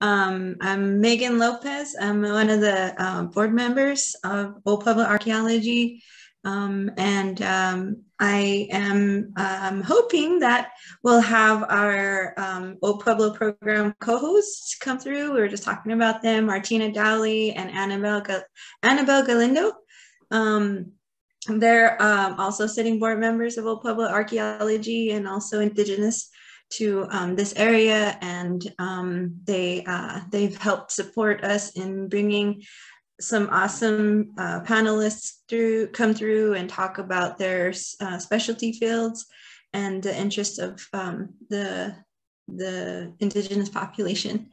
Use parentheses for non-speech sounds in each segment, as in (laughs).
Um, I'm Megan Lopez. I'm one of the uh, board members of Old Pueblo Archaeology. Um, and um, I am um, hoping that we'll have our um, Old Pueblo program co-hosts come through. We were just talking about them, Martina Dowley and Annabelle, Gal Annabelle Galindo. Um, they're um, also sitting board members of Old Pueblo Archaeology and also Indigenous to um, this area and um, they uh, they've helped support us in bringing some awesome uh, panelists through come through and talk about their uh, specialty fields and the interest of um, the the indigenous population.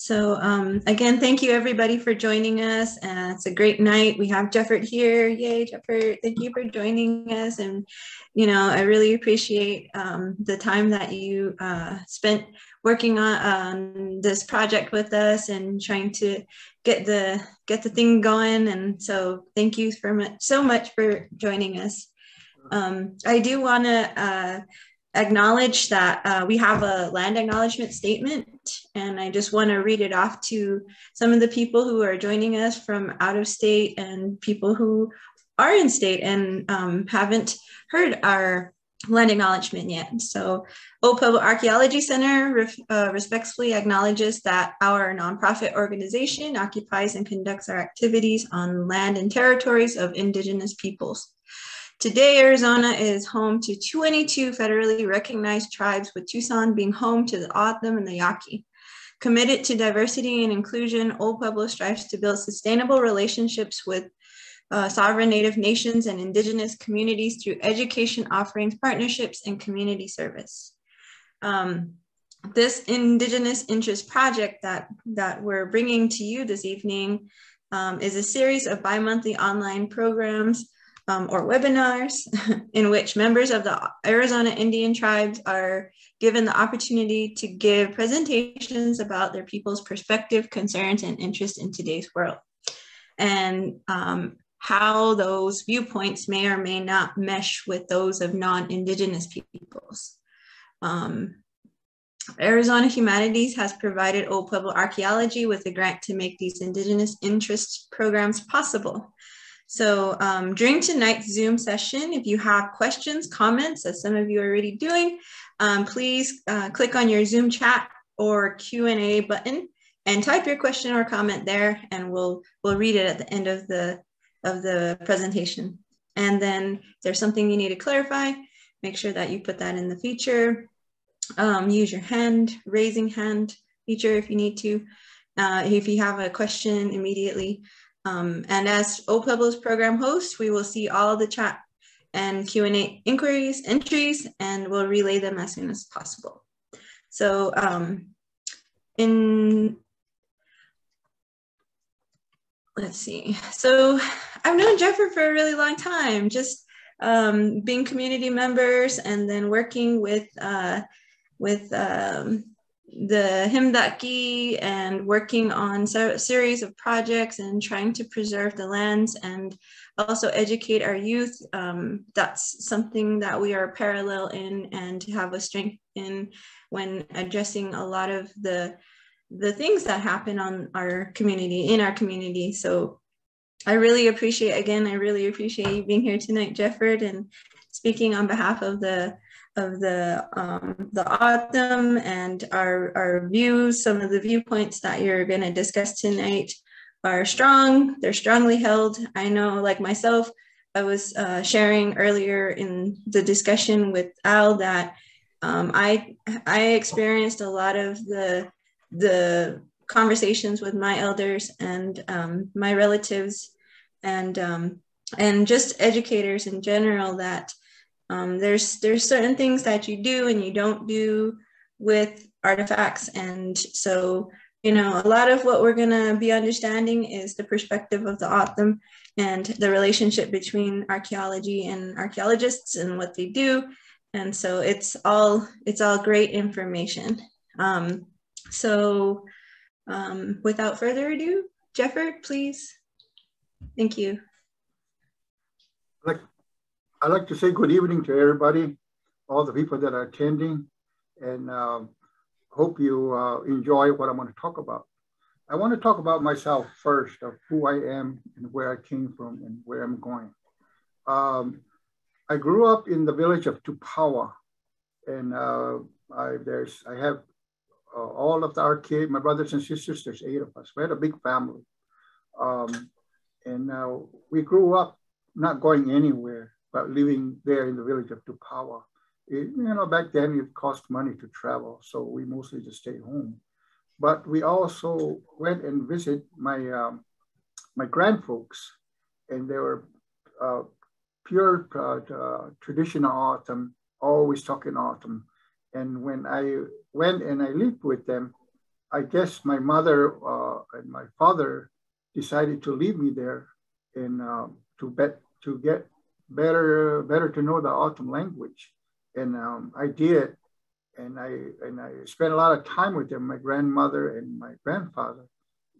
So um, again, thank you everybody for joining us. Uh, it's a great night. We have Jefford here. Yay, Jefford. Thank you for joining us. And, you know, I really appreciate um, the time that you uh, spent working on um, this project with us and trying to get the get the thing going. And so thank you for much, so much for joining us. Um, I do want to uh, acknowledge that uh, we have a land acknowledgement statement and I just want to read it off to some of the people who are joining us from out of state and people who are in state and um, haven't heard our land acknowledgement yet. So Pueblo Archaeology Center uh, respectfully acknowledges that our nonprofit organization occupies and conducts our activities on land and territories of indigenous peoples. Today, Arizona is home to 22 federally recognized tribes, with Tucson being home to the O'odham and the Yaqui. Committed to diversity and inclusion, Old Pueblo strives to build sustainable relationships with uh, sovereign Native nations and indigenous communities through education offerings, partnerships, and community service. Um, this Indigenous Interest Project that, that we're bringing to you this evening um, is a series of bi-monthly online programs um, or webinars (laughs) in which members of the Arizona Indian tribes are given the opportunity to give presentations about their people's perspective, concerns, and interests in today's world. And um, how those viewpoints may or may not mesh with those of non-Indigenous peoples. Um, Arizona Humanities has provided Old Pueblo Archaeology with a grant to make these Indigenous interest programs possible. So um, during tonight's Zoom session, if you have questions, comments, as some of you are already doing, um, please uh, click on your Zoom chat or Q&A button and type your question or comment there and we'll, we'll read it at the end of the, of the presentation. And then if there's something you need to clarify, make sure that you put that in the feature. Um, use your hand, raising hand feature if you need to. Uh, if you have a question immediately, um, and as Old Pueblo's program host, we will see all the chat and Q&A inquiries, entries, and we'll relay them as soon as possible. So um, in, let's see. So I've known Jefford for a really long time, just um, being community members and then working with, uh, with um, the Himdaki and working on a series of projects and trying to preserve the lands and also educate our youth. Um, that's something that we are parallel in and have a strength in when addressing a lot of the the things that happen on our community in our community. So I really appreciate again, I really appreciate you being here tonight, Jefford, and speaking on behalf of the of the um, the O'odham and our our views. Some of the viewpoints that you're going to discuss tonight are strong. They're strongly held. I know, like myself, I was uh, sharing earlier in the discussion with Al that um, I I experienced a lot of the the conversations with my elders and um, my relatives and um, and just educators in general that um, there's there's certain things that you do and you don't do with artifacts, and so you know a lot of what we're gonna be understanding is the perspective of the O'odham and the relationship between archaeology and archaeologists and what they do, and so it's all it's all great information. Um, so um, without further ado, Jefford, please. Thank you. To say good evening to everybody, all the people that are attending. And um, hope you uh, enjoy what I'm going to talk about. I want to talk about myself first, of who I am and where I came from and where I'm going. Um, I grew up in the village of Tupawa, and uh, I there's I have uh, all of our kids, my brothers and sisters. There's eight of us. We had a big family, um, and uh, we grew up not going anywhere but living there in the village of Tupawa. It, you know, back then it cost money to travel, so we mostly just stayed home. But we also went and visited my um, my grandfolks, and they were uh, pure uh, uh, traditional O'odham, always talking O'odham. And when I went and I lived with them, I guess my mother uh, and my father decided to leave me there and um, to bet to get better better to know the O'odham language. And um, I did, and I and I spent a lot of time with them. My grandmother and my grandfather,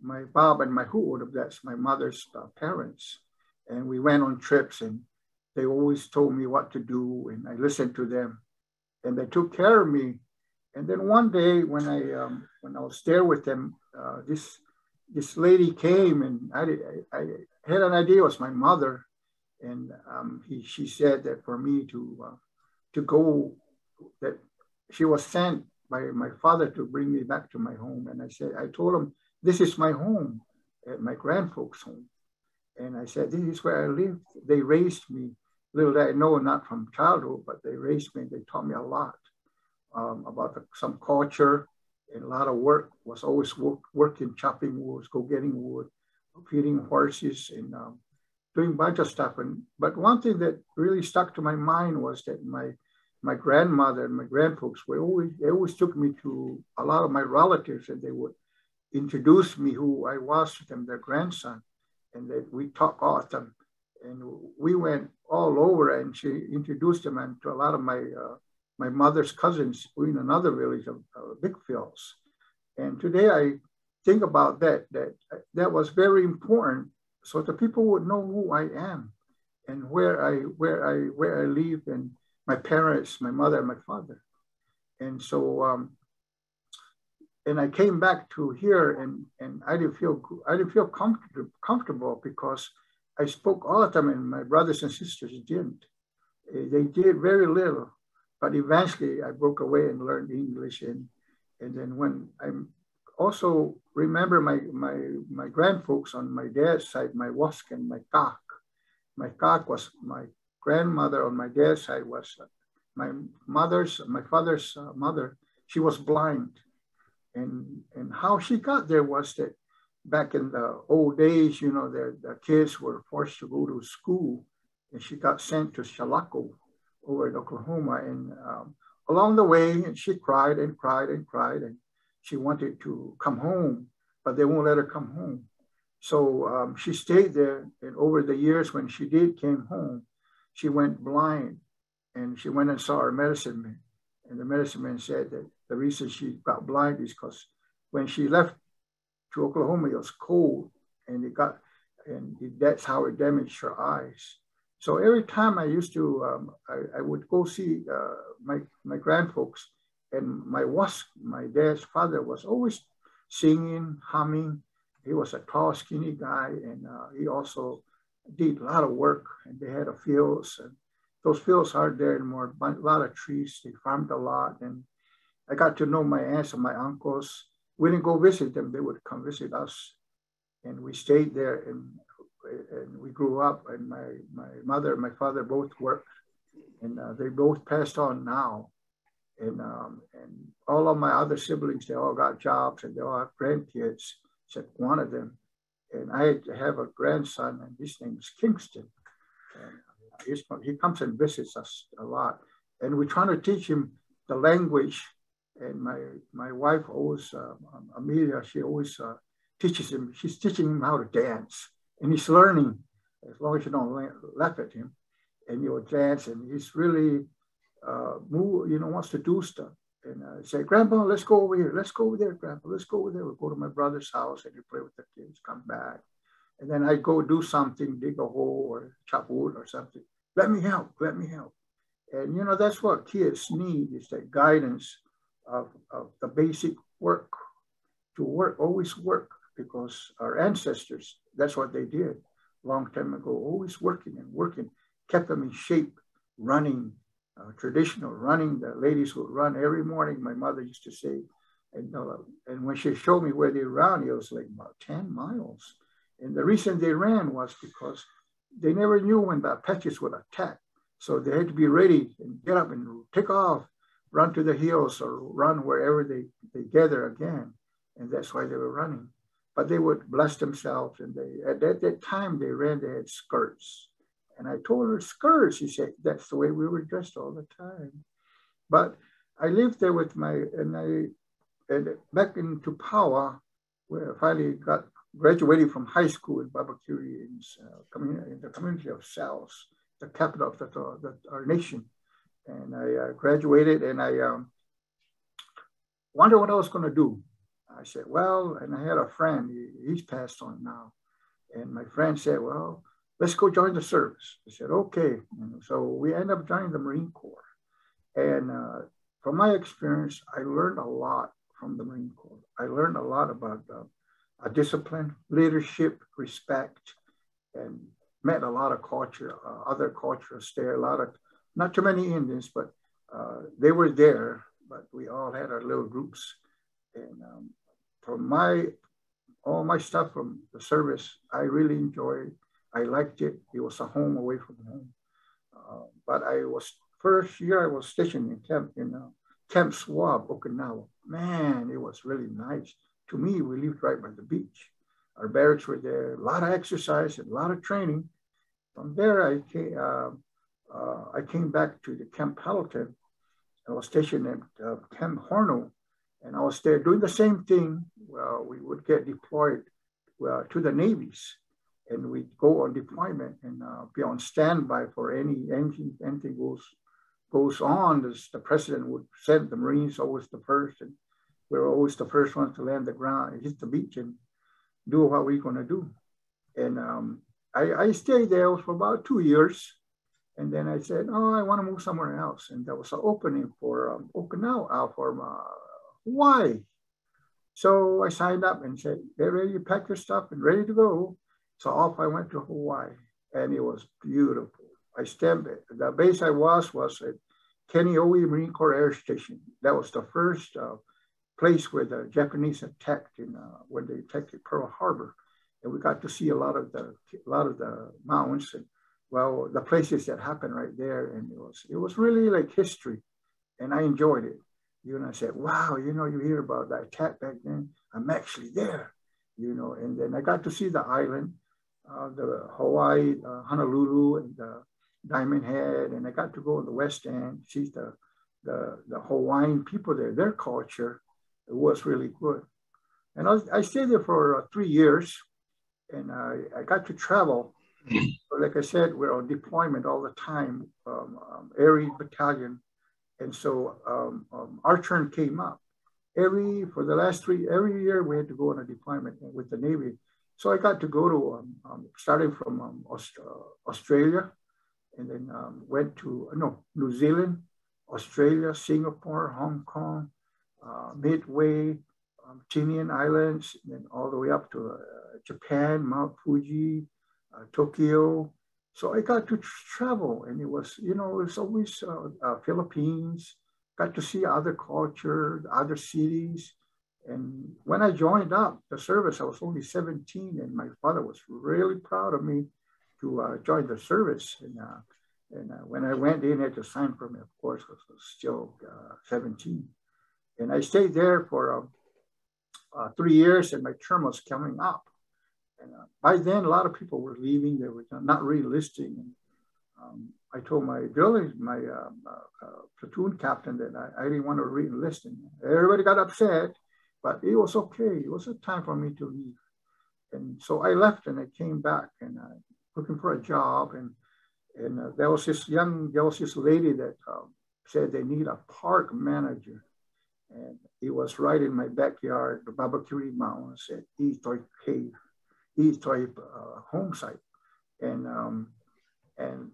my Bob and my Huod, that's my mother's uh, parents, and we went on trips, and they always told me what to do, and I listened to them, and they took care of me. And then one day when I um, when I was there with them, uh, this this lady came, and I, I had an idea it was my mother, and um, he, she said that for me to uh, to go that she was sent by my father to bring me back to my home. And I said, I told him, this is my home, at my grandfolks' home. And I said, this is where I live. They raised me. Little I know, not from childhood, but they raised me. They taught me a lot um, about the, some culture and a lot of work. Was always work, working, chopping wood, go getting wood, feeding horses, and um, doing a bunch of stuff. And but one thing that really stuck to my mind was that my my grandmother and my grandfolks were always they always took me to a lot of my relatives and they would introduce me who I was to them, their grandson, and that we talk time. And we went all over and she introduced them and to a lot of my uh, my mother's cousins in another village of uh, Big Fields. And today I think about that, that that was very important so the people would know who I am and where I where I where I live and my parents, my mother, my father. And so um, and I came back to here and and I didn't feel I didn't feel comfortable comfortable because I spoke all the time and my brothers and sisters didn't. Eh, they did very little, but eventually I broke away and learned English and and then when I'm also remember my, my, my grandfolks on my dad's side, my Wask and my Kak. My Kak was my grandmother on my dad's side was my mother's, my father's uh, mother. She was blind. And, and how she got there was that back in the old days, you know, the, the kids were forced to go to school and she got sent to Chilocco over in Oklahoma. And um, along the way, and she cried and cried and cried. And she wanted to come home, but they won't let her come home. So um, she stayed there. And over the years, when she did came home, she went blind and she went and saw her medicine man. And the medicine man said that the reason she got blind is because when she left to Oklahoma, it was cold and it got, and it, that's how it damaged her eyes. So every time I used to, um, I, I, would go see uh, my, my grandfolks and my was my dad's father was always singing, humming. He was a tall, skinny guy, and uh, he also did a lot of work. And they had a fields, and those fields aren't there anymore. A lot of trees. They farmed a lot, and I got to know my aunts and my uncles. We didn't go visit them; they would come visit us, and we stayed there. And and we grew up. And my my mother and my father both worked, and uh, they both passed on now and um, and all of my other siblings, they all got jobs and they all have grandkids, except one of them. And I have a grandson, and his name is Kingston. And he comes and visits us a lot, and we're trying to teach him the language. And my my wife always, uh, Amelia, she always uh, teaches him. She's teaching him how to dance, and he's learning as long as you don't laugh at him, and you'll dance. And he's really uh, move, you know, wants to do stuff. And I say, Grandpa, let's go over here. Let's go over there, Grandpa. Let's go over there. We'll go to my brother's house and you play with the kids, come back. And then I go do something, dig a hole or chop wood or something. Let me help. Let me help. And you know, that's what kids need is that guidance of, of the basic work, to work, always work, because our ancestors, that's what they did long time ago, always working and working, kept them in shape, running, uh, traditional running. The ladies would run every morning. My mother used to say, and, uh, and when she showed me where they ran, it was like about 10 miles. And the reason they ran was because they never knew when the Apaches would attack. So they had to be ready and get up and take off, run to the hills or run wherever they, they gather again. And that's why they were running. But they would bless themselves. And they at that, that time they ran, they had skirts. And I told her skirts. She said, that's the way we were dressed all the time. But I lived there with my, and I, and back in Tupauwa, where I finally got graduated from high school in Babakuri in, uh, in the community of Sells, the capital of the, the, our nation. And I uh, graduated and I um, wondered what I was going to do. I said, well, and I had a friend, he, he's passed on now. And my friend said, well, let's go join the service. I said, okay. And so we ended up joining the Marine Corps. And uh, from my experience, I learned a lot from the Marine Corps. I learned a lot about uh, discipline, leadership, respect, and met a lot of culture, uh, other cultures there, a lot of, not too many Indians, but uh, they were there, but we all had our little groups. And um, from my, all my stuff from the service, I really enjoyed. I liked it. It was a home away from home. Uh, but I was, first year I was stationed in camp, in uh, Camp Schwab, Okinawa. Man, it was really nice. To me, we lived right by the beach. Our barracks were there, a lot of exercise and a lot of training. From there, I came, uh, uh, I came back to the Camp Pendleton. I was stationed at uh, Camp Horno, and I was there doing the same thing. Well, we would get deployed well, to the navies, and we'd go on deployment and uh, be on standby for any anything, anything goes goes on. This, the president would send the Marines always the first, and we are always the first ones to land the ground, hit the beach, and do what we're going to do. And um, I, I, stayed there for about two years. And then I said, oh, I want to move somewhere else. And there was an opening for um, Okinawa, uh, for uh, Hawaii. So I signed up and said, get ready pack your stuff and ready to go. So off I went to Hawaii and it was beautiful. I stepped, the base I was was at Kaneohe Marine Corps Air Station. That was the first uh, place where the Japanese attacked in uh, when they attacked Pearl Harbor, and we got to see a lot of the a lot of the mountains and well the places that happened right there, and it was it was really like history, and I enjoyed it. You know, I said, wow, you know, you hear about that attack back then. I'm actually there, you know, and then I got to see the island, the Hawaii, uh, Honolulu, and the Diamond Head, and I got to go to the West End, see the the, the Hawaiian people there, their culture, was really good. And I, I stayed there for uh, three years and I, I got to travel. but like I said, we're on deployment all the time, um, um, every battalion. And so um, um, our turn came up. Every, for the last three, every year we had to go on a deployment with the Navy. So I got to go to, um, um, starting from Aust uh, Australia and then went to, no, New Zealand, Australia, Singapore, Hong Kong, uh, Midway, um, Tinian Islands, and then all the way up to uh, Japan, Mount Fuji, uh, Tokyo. So I got to travel, and it was, you know, it's always uh, uh, Philippines. Got to see other culture, other cities. And when I joined up the service, I was only 17, and my father was really proud of me to uh, join the service. And, and when I went in, I had to sign for me, of course, I was still 17. And I stayed there for um, uh, three years and my term was coming up. And uh, by then, a lot of people were leaving. They were not re-enlisting. And, um, I told my village, my uh, uh, uh, platoon captain that I, I didn't want to re-enlist. And everybody got upset, but it was okay. It was a time for me to leave. And so I left and I came back and I looking for a job. And, and uh, there was this young, there was this lady that um, said they need a park manager. And it was right in my backyard, the Babakuri Mountains at I'itoi Cave, I'itoi uh, home site. And, um, and,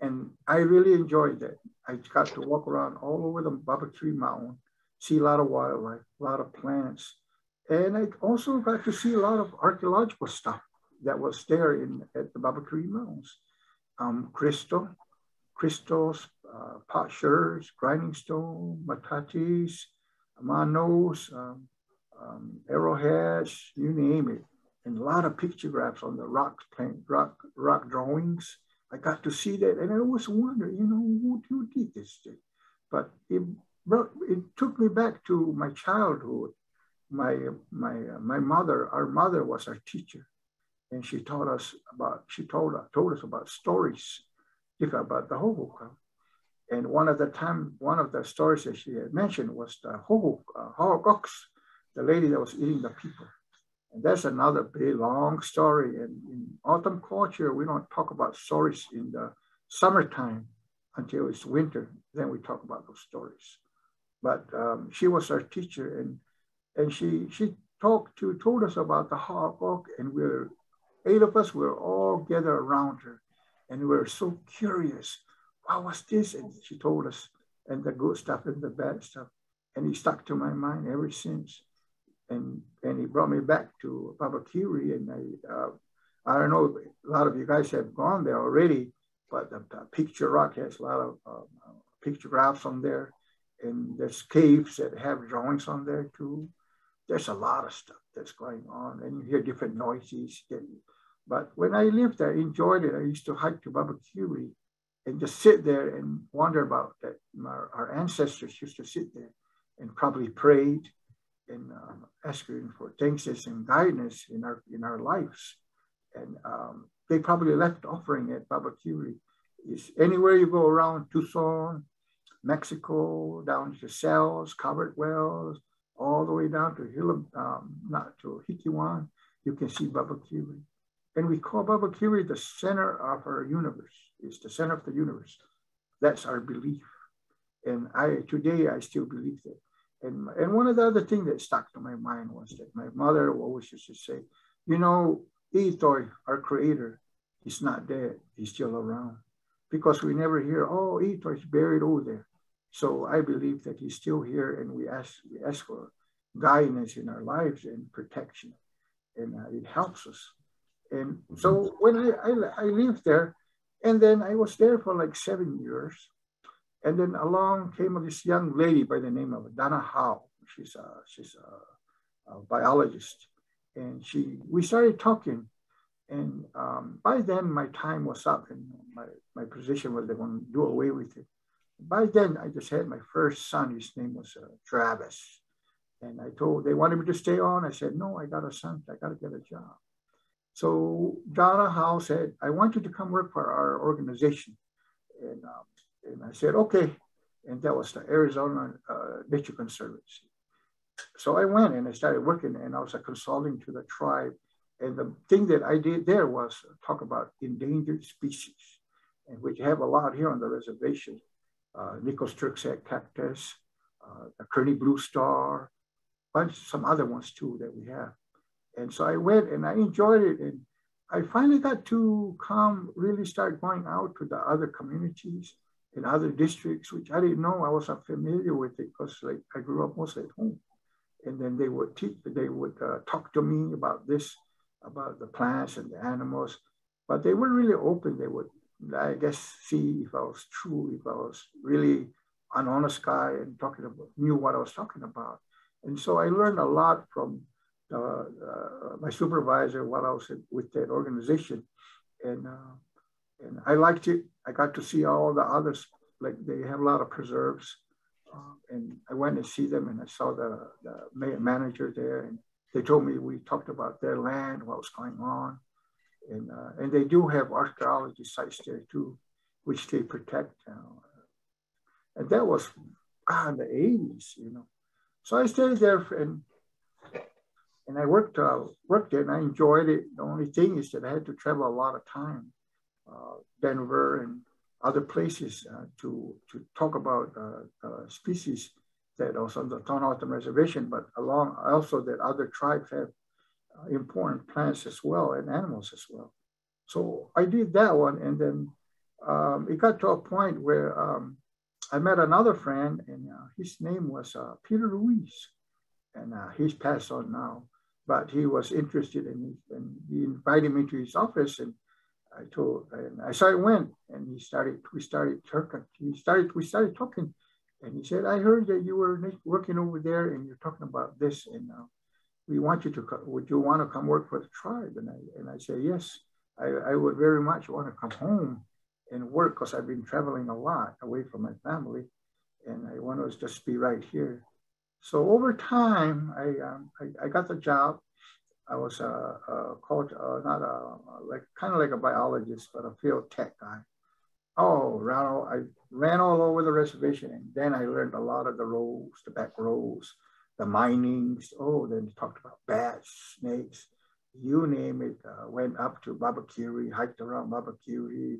and I really enjoyed that. I got to walk around all over the Babakuri Mountain, see a lot of wildlife, a lot of plants. And I also got to see a lot of archaeological stuff that was there in at the Babakiri Mountains. Um, crystal, crystals, uh, potsherds, grinding stone, metates, manos, um, um, arrowheads, you name it. And a lot of pictographs on the rock, rock, rock drawings. I got to see that and I always wonder, you know, who, who did this thing? But it, brought, it took me back to my childhood. My, my, my mother, our mother was our teacher and she taught us about, she told, told us about stories about the Hohokam. And one of the time, one of the stories that she had mentioned was the Hohok, uh, the lady that was eating the people. And that's another big long story. And in O'odham culture, we don't talk about stories in the summertime until it's winter. Then we talk about those stories. But um, she was our teacher, and and she she talked to told us about the Hohok, and we're eight of us were all gathered around her, and we were so curious. What was this? And she told us, and the good stuff and the bad stuff. And it stuck to my mind ever since. And and he brought me back to Babakiri, and I uh, I don't know, a lot of you guys have gone there already, but the, the picture rock has a lot of um, uh, pictographs on there, and there's caves that have drawings on there too. There's a lot of stuff that's going on, and you hear different noises. But when I lived there, I enjoyed it. I used to hike to Babakiri and just sit there and wonder about that. Our, our ancestors used to sit there and probably prayed and um, asking for things and guidance in our in our lives. And um, they probably left offering at Babakiri. Is anywhere you go around Tucson, Mexico, down to Sells, Covered Wells, all the way down to Hill, um, not to Hickiwan, you can see Babakiri. And we call Babakiri the center of our universe. It's the center of the universe. That's our belief. And I today I still believe that. And, and one of the other things that stuck to my mind was that my mother always used to say, you know, I'itoi, our creator, he's not dead, he's still around. Because we never hear, oh, I'itoi's buried over there. So I believe that he's still here and we ask, we ask for guidance in our lives and protection. And uh, it helps us. And so when I, I, I lived there, and then I was there for like seven years. And then along came this young lady by the name of Donna Howe. She's a, she's a, a biologist. And she, we started talking. And um, by then my time was up and my, my position was they want to do away with it. By then I just had my first son. His name was uh, Travis. And I told, they wanted me to stay on. I said, no, I got a son. I got to get a job. So Donna Howe said, I want you to come work for our organization. And, um, and I said, okay. And that was the Arizona uh, Nature Conservancy. So I went and I started working and I was consulting to the tribe. And the thing that I did there was talk about endangered species, and which have a lot here on the reservation. Uh, Turk's cactus, uh, the Kearney blue star, bunch some other ones too that we have. And so I went and I enjoyed it. And I finally got to come really start going out to the other communities in other districts, which I didn't know I wasn't familiar with it because like I grew up mostly at home. And then they would teach, they would uh, talk to me about this, about the plants and the animals, but they weren't really open. They would, I guess, see if I was true, if I was really an honest guy and talking about, knew what I was talking about. And so I learned a lot from uh, uh, my supervisor while I was with that organization. And, uh, and I liked it. I got to see all the others, like they have a lot of preserves. and I went and see them and I saw the, the manager there and they told me we talked about their land, what was going on. And, uh, and they do have archaeology sites there too, which they protect. and that was God, the 80s, you know. So I stayed there and and I worked uh, worked there and I enjoyed it. The only thing is that I had to travel a lot of time, uh, Denver and other places uh, to to talk about uh, uh, species that was on the O'odham reservation, but along also that other tribes have important plants as well and animals as well. So I did that one, and then um, it got to a point where um, I met another friend, and uh, his name was uh, Peter Ruiz, and uh, he's passed on now. But he was interested in it, and he invited me to his office, and I told, and I started went, and he started. We started talking. He started. We started talking, and he said, "I heard that you were working over there, and you're talking about this, and uh, we want you to. Would you want to come work for the tribe?" And I and I said, "Yes, I, I would very much want to come home." and work because I've been traveling a lot away from my family, and I want to just be right here. So over time, I um, I, I, got the job. I was a, a uh, not a like kind of like a biologist, but a field tech guy. Oh, ran all, I ran all over the reservation, and then I learned a lot of the roles, the back rows, the minings. Oh, then talked about bats, snakes, you name it. Uh, went up to Babakiri, hiked around Babakiri,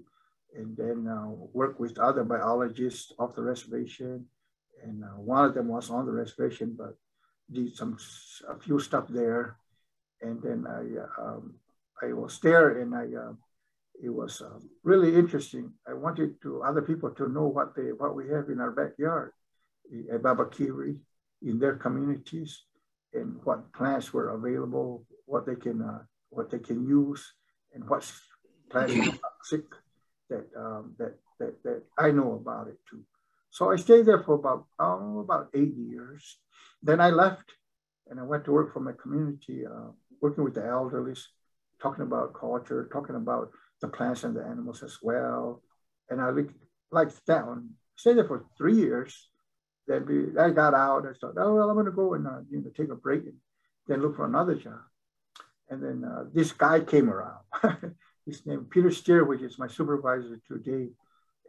and then uh, work with other biologists off the reservation. And uh, one of them was on the reservation, but did some a few stuff there. And then I um, I was there, and I uh, it was uh, really interesting. I wanted to other people to know what they what we have in our backyard at Babakiri in their communities, and what plants were available, what they can uh, what they can use, and what's plants toxic that, um, that, that, that I know about it too. So I stayed there for about, oh, about eight years. Then I left and I went to work for my community, uh, working with the elderly, talking about culture, talking about the plants and the animals as well. And I liked that one. Stayed there for three years. We, I got out. I thought, oh, well, I'm going to go and uh, you know, take a break and then look for another job. And then uh, this guy came around. (laughs) his name Peter Steere, which is my supervisor today.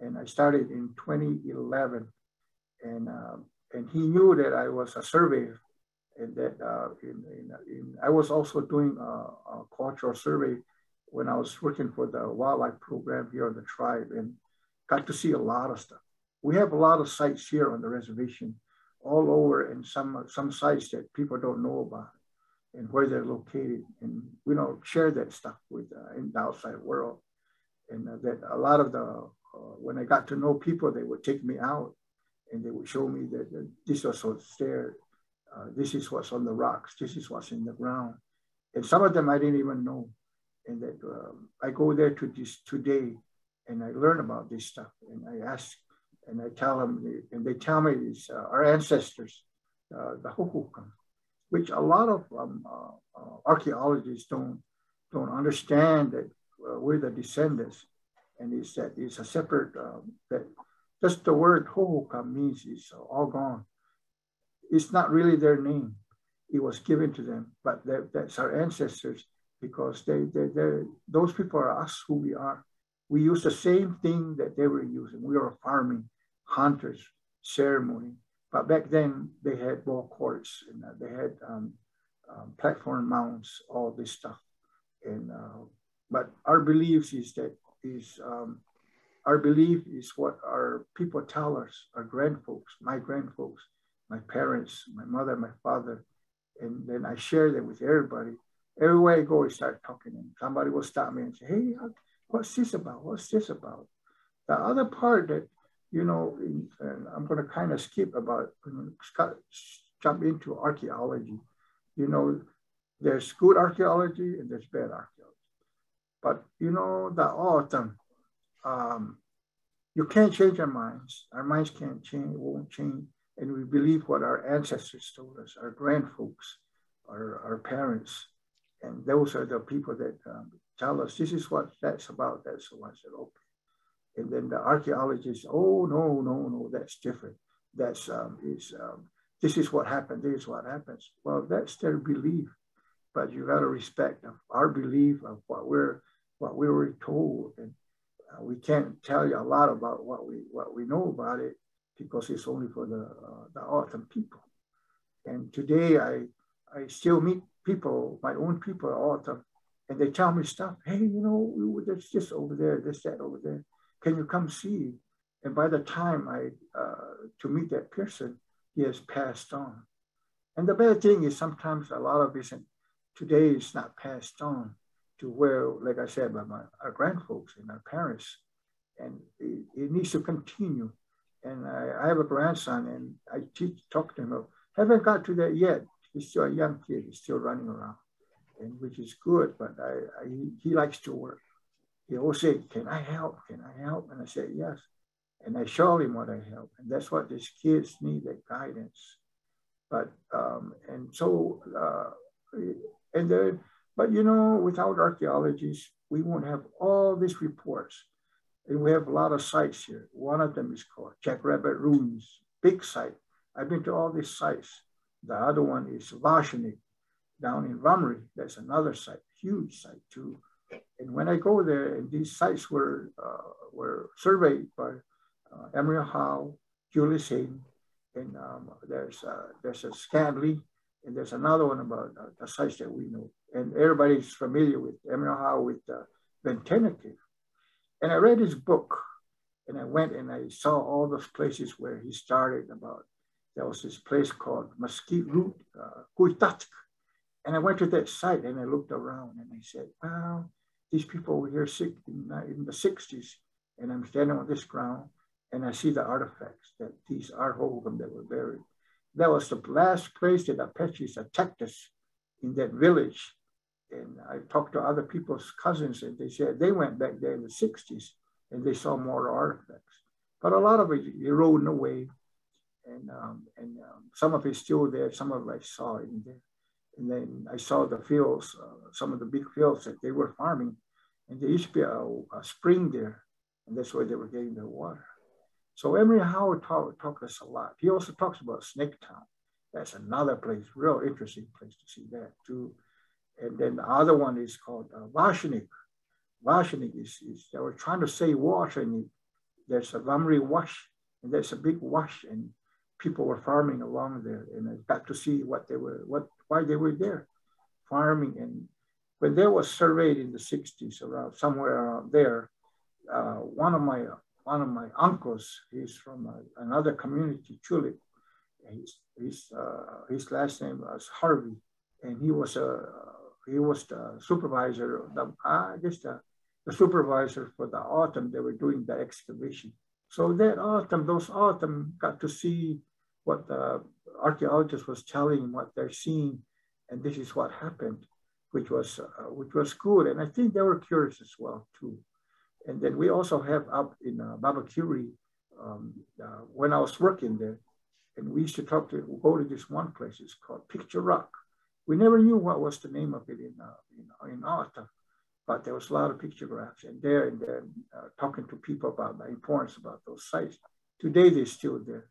And I started in 2011. And, um, and he knew that I was a surveyor and that uh, in, in, in, I was also doing a, a, cultural survey when I was working for the wildlife program here on the tribe and got to see a lot of stuff. We have a lot of sites here on the reservation all over and some, some sites that people don't know about and where they're located. And we don't share that stuff with uh, in the outside world. And uh, that a lot of the, uh, when I got to know people, they would take me out and they would show me that, that this was what's there. Uh, this is what's on the rocks. This is what's in the ground. And some of them I didn't even know. And that um, I go there to this today and I learn about this stuff. And I ask and I tell them, and they tell me these, uh, our ancestors, uh, the Hohokam, which a lot of um, uh, uh, archaeologists don't don't understand that uh, we're the descendants, and it's that it's a separate um, that just the word Hohokam means it's all gone. It's not really their name; it was given to them, but that's our ancestors because they they they those people are us who we are. We use the same thing that they were using. We are farming, hunters, ceremony, but back then they had ball courts and uh, they had um, um, platform mounts, all this stuff. And uh, but our beliefs is that is um, our belief is what our people tell us, our grandfolks, my grandfolks, my parents, my mother, my father, and then I share them with everybody. Everywhere I go, I start talking, and somebody will stop me and say, "Hey, what's this about? What's this about?" The other part that you know, and I'm going to kind of skip about, jump into archaeology. You know, there's good archaeology and there's bad archaeology. But, you know, the O'odham, um, you can't change our minds. Our minds can't change, won't change. And we believe what our ancestors told us, our grandfolks, our, our parents. And those are the people that um, tell us this is what that's about. That's the ones that open. And then the archaeologists, oh, no, no, no, that's different. That's, um, is, um, this is what happened, this is what happens. Well, that's their belief, but you got to respect our belief of what we're, what we were told. And uh, we can't tell you a lot about what we, what we know about it because it's only for the, uh, the O'odham people. And today I, I still meet people, my own people O'odham, and they tell me stuff. Hey, you know, there's this over there, this, that over there can you come see? And by the time I, uh, to meet that person, he has passed on. And the bad thing is sometimes a lot of it today is not passed on to where, like I said, by my, our grandfolks and our parents. And it, it needs to continue. and I, I have a grandson, and I teach, talk to him. Of, haven't got to that yet. He's still a young kid. He's still running around, and which is good. But I, I he likes to work. He always say, "Can I help? Can I help?" And I say, "Yes." And I show him what I help, and that's what these kids need, that guidance. But um, and so uh, and then, but you know, without archaeologists, we won't have all these reports. And we have a lot of sites here. One of them is called Jackrabbit Ruins, big site. I've been to all these sites. The other one is Vashenik down in Ramri. That's another site, huge site too. And when I go there, and these sites were uh, were surveyed by uh, Haury, Julian Hayden, and um, there's uh, there's a Scanley, and there's another one about uh, the sites that we know. And everybody's familiar with Emil Haury with uh, Ventana And I read his book, and I went and I saw all those places where he started about. There was this place called Mesquite Root, uh, And I went to that site and I looked around and I said, wow, these people were here in, in the 60s, and I'm standing on this ground and I see the artifacts that these are holding that were buried. That was the last place that Apaches attacked us in that village. And I talked to other people's cousins and they said they went back there in the 60s and they saw more artifacts. But a lot of it eroded away. And, um, and um, some of it's still there, some of it I saw in there. And then I saw the fields, uh, some of the big fields that they were farming. And there used to be a, a spring there, and that's where they were getting their water. So Emil Haury talk, talk us a lot. He also talks about Snaketown. That's another place, real interesting place to see that too. And then the other one is called uh. Vashenik is, is, they were trying to say wash, and there's a Lamri wash, and there's a big wash, and people were farming along there. And I got to see what they were, what why they were there, farming. And when they was surveyed in the 60s, around somewhere around there, uh, one of my one of my uncles, he's from a, another community, Chulip. His, his, uh, his last name was Harvey, and he was a he was the supervisor, the, I guess the, the supervisor for the O'odham they were doing the excavation. So that O'odham, those O'odham got to see what the archaeologist was telling, what they're seeing, and this is what happened, which was uh, which was good. And I think they were curious as well too. And then we also have up in uh, Baba Curi, um, uh, when I was working there, and we used to talk to, go to this one place, it's called Picture Rock. We never knew what was the name of it in, uh, in, in but there was a lot of pictographs and there and then uh, talking to people about the importance about those sites. Today, they're still there.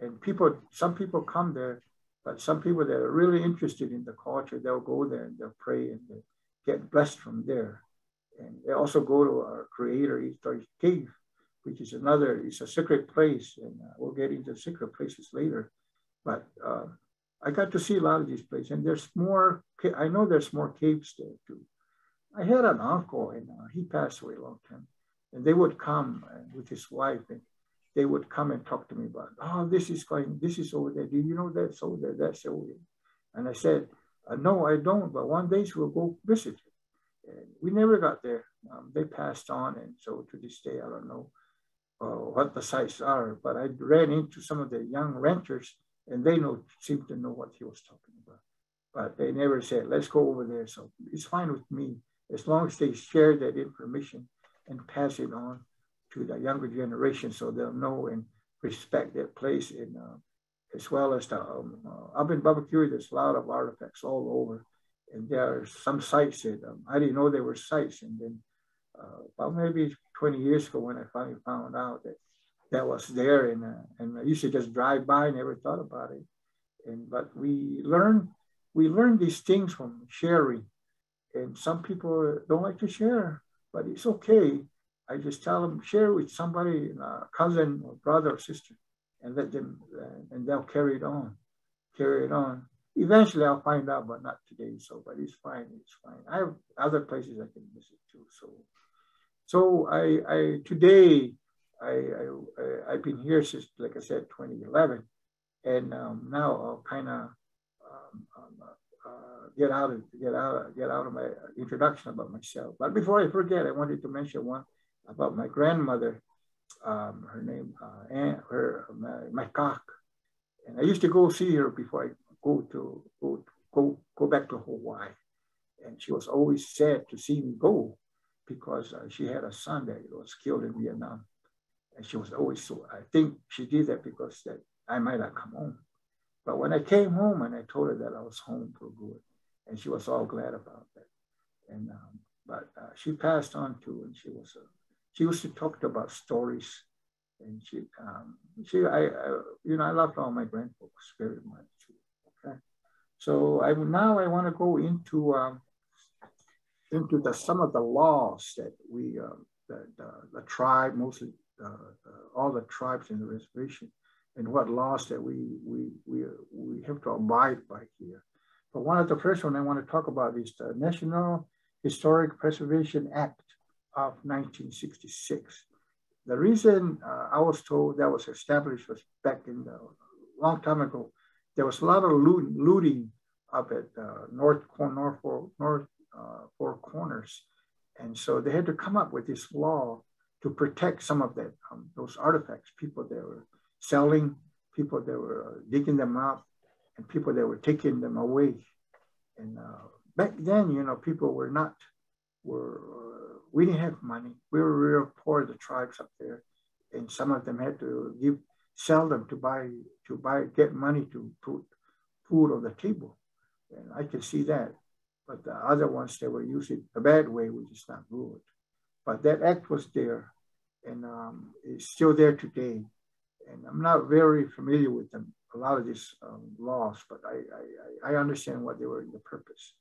And people, some people come there, but some people that are really interested in the culture, they'll go there and they'll pray and they get blessed from there. And they also go to our creator, I'itoi Cave, which is another, it's a secret place. And uh, we'll get into secret places later. But uh, I got to see a lot of these places. And there's more, I know there's more caves there too. I had an uncle and uh, he passed away a long time. And they would come uh, with his wife and they would come and talk to me about, oh, this is going, this is over there. Do you know that's over there? That's over there. And I said, uh, no, I don't, but one day we'll go visit and we never got there. Um, they passed on, and so to this day, I don't know uh, what the sites are. But I ran into some of the young renters, and they know seem to know what he was talking about. But they never said, "Let's go over there." So it's fine with me as long as they share that information and pass it on to the younger generation, so they'll know and respect their place. And uh, as well as the um, uh, in Baba there's a lot of artifacts all over and there are some sites that um, I didn't know there were sites. And then uh, about maybe 20 years ago when I finally found out that that was there and, uh, and I used to just drive by, and never thought about it. And, but we learn, we learn these things from sharing and some people don't like to share, but it's okay. I just tell them, share with somebody, a cousin or brother or sister and let them, uh, and they'll carry it on, carry it on eventually I'll find out, but not today. So, but it's fine. It's fine. I have other places I can visit too. So, so I, I today I, I I've been here since, like I said, 2011, and um, now I'll kind of um, um, uh, get out of get out get out of my introduction about myself. But before I forget, I wanted to mention one about my grandmother. um, her name, uh, Aunt, her, my, my Kak. And I used to go see her before I go to go go go back to Hawaii. And she was always sad to see me go because uh, she had a son that was killed in Vietnam. And she was always so, I think she did that because that I might not come home. But when I came home and I told her that I was home for good, and she was all glad about that. And um, but uh, she passed on too, and she was uh, she used to talk about stories, and she um, she I, I, you know I loved all my grandfolks very much. Okay, so I now I want to go into um, into the some of the laws that we uh, the, the, the tribe mostly uh, uh, all the tribes in the reservation and what laws that we we we we have to abide by here. But one of the first one I want to talk about is the National Historic Preservation Act of 1966. The reason uh, I was told that was established was back in the long time ago. There was a lot of loot, looting up at uh, North North North uh, Four Corners, and so they had to come up with this law to protect some of that um, those artifacts. People that were selling, people that were digging them up, and people that were taking them away. And uh, back then, you know, people were not were we didn't have money. We were real poor, the tribes up there, and some of them had to give sell them to buy to buy get money to put food on the table, and I can see that. But the other ones they were using a bad way, which is not good. But that act was there, and um, it's still there today. And I'm not very familiar with them, a lot of these um, laws, but I, I, I understand what they were in the purpose.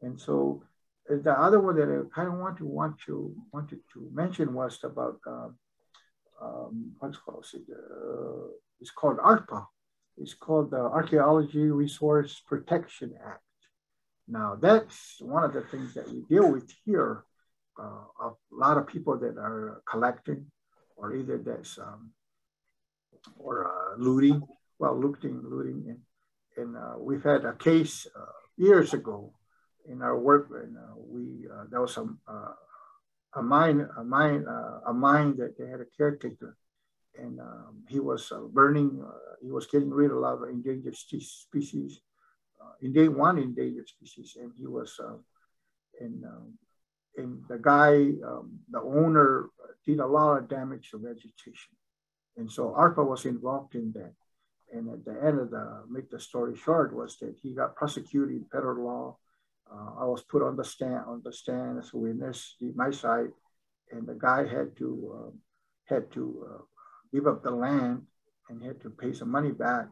And so the other one that I kind of want to want to wanted to mention was about uh, um, what's called uh, it's called ARPA. It's called the Archaeology Resource Protection Act. Now that's one of the things that we deal with here. Uh, a lot of people that are collecting, or either that's um, or uh, looting. Well, looting, looting, and and uh, we've had a case uh, years ago in our work, and uh, we uh, there was some a mine, a mine, a mine that they had a caretaker, and um, he was burning. he was getting rid of a lot of endangered species, endangered one endangered species, and he was and um, and the guy, um, the owner, did a lot of damage to vegetation. And so ARPA was involved in that. And at the end of the, make the story short, was that he got prosecuted in federal law. Uh, I was put on the stand on the stand as a witness, my side, and the guy had to um, had to uh, give up the land and had to pay some money back.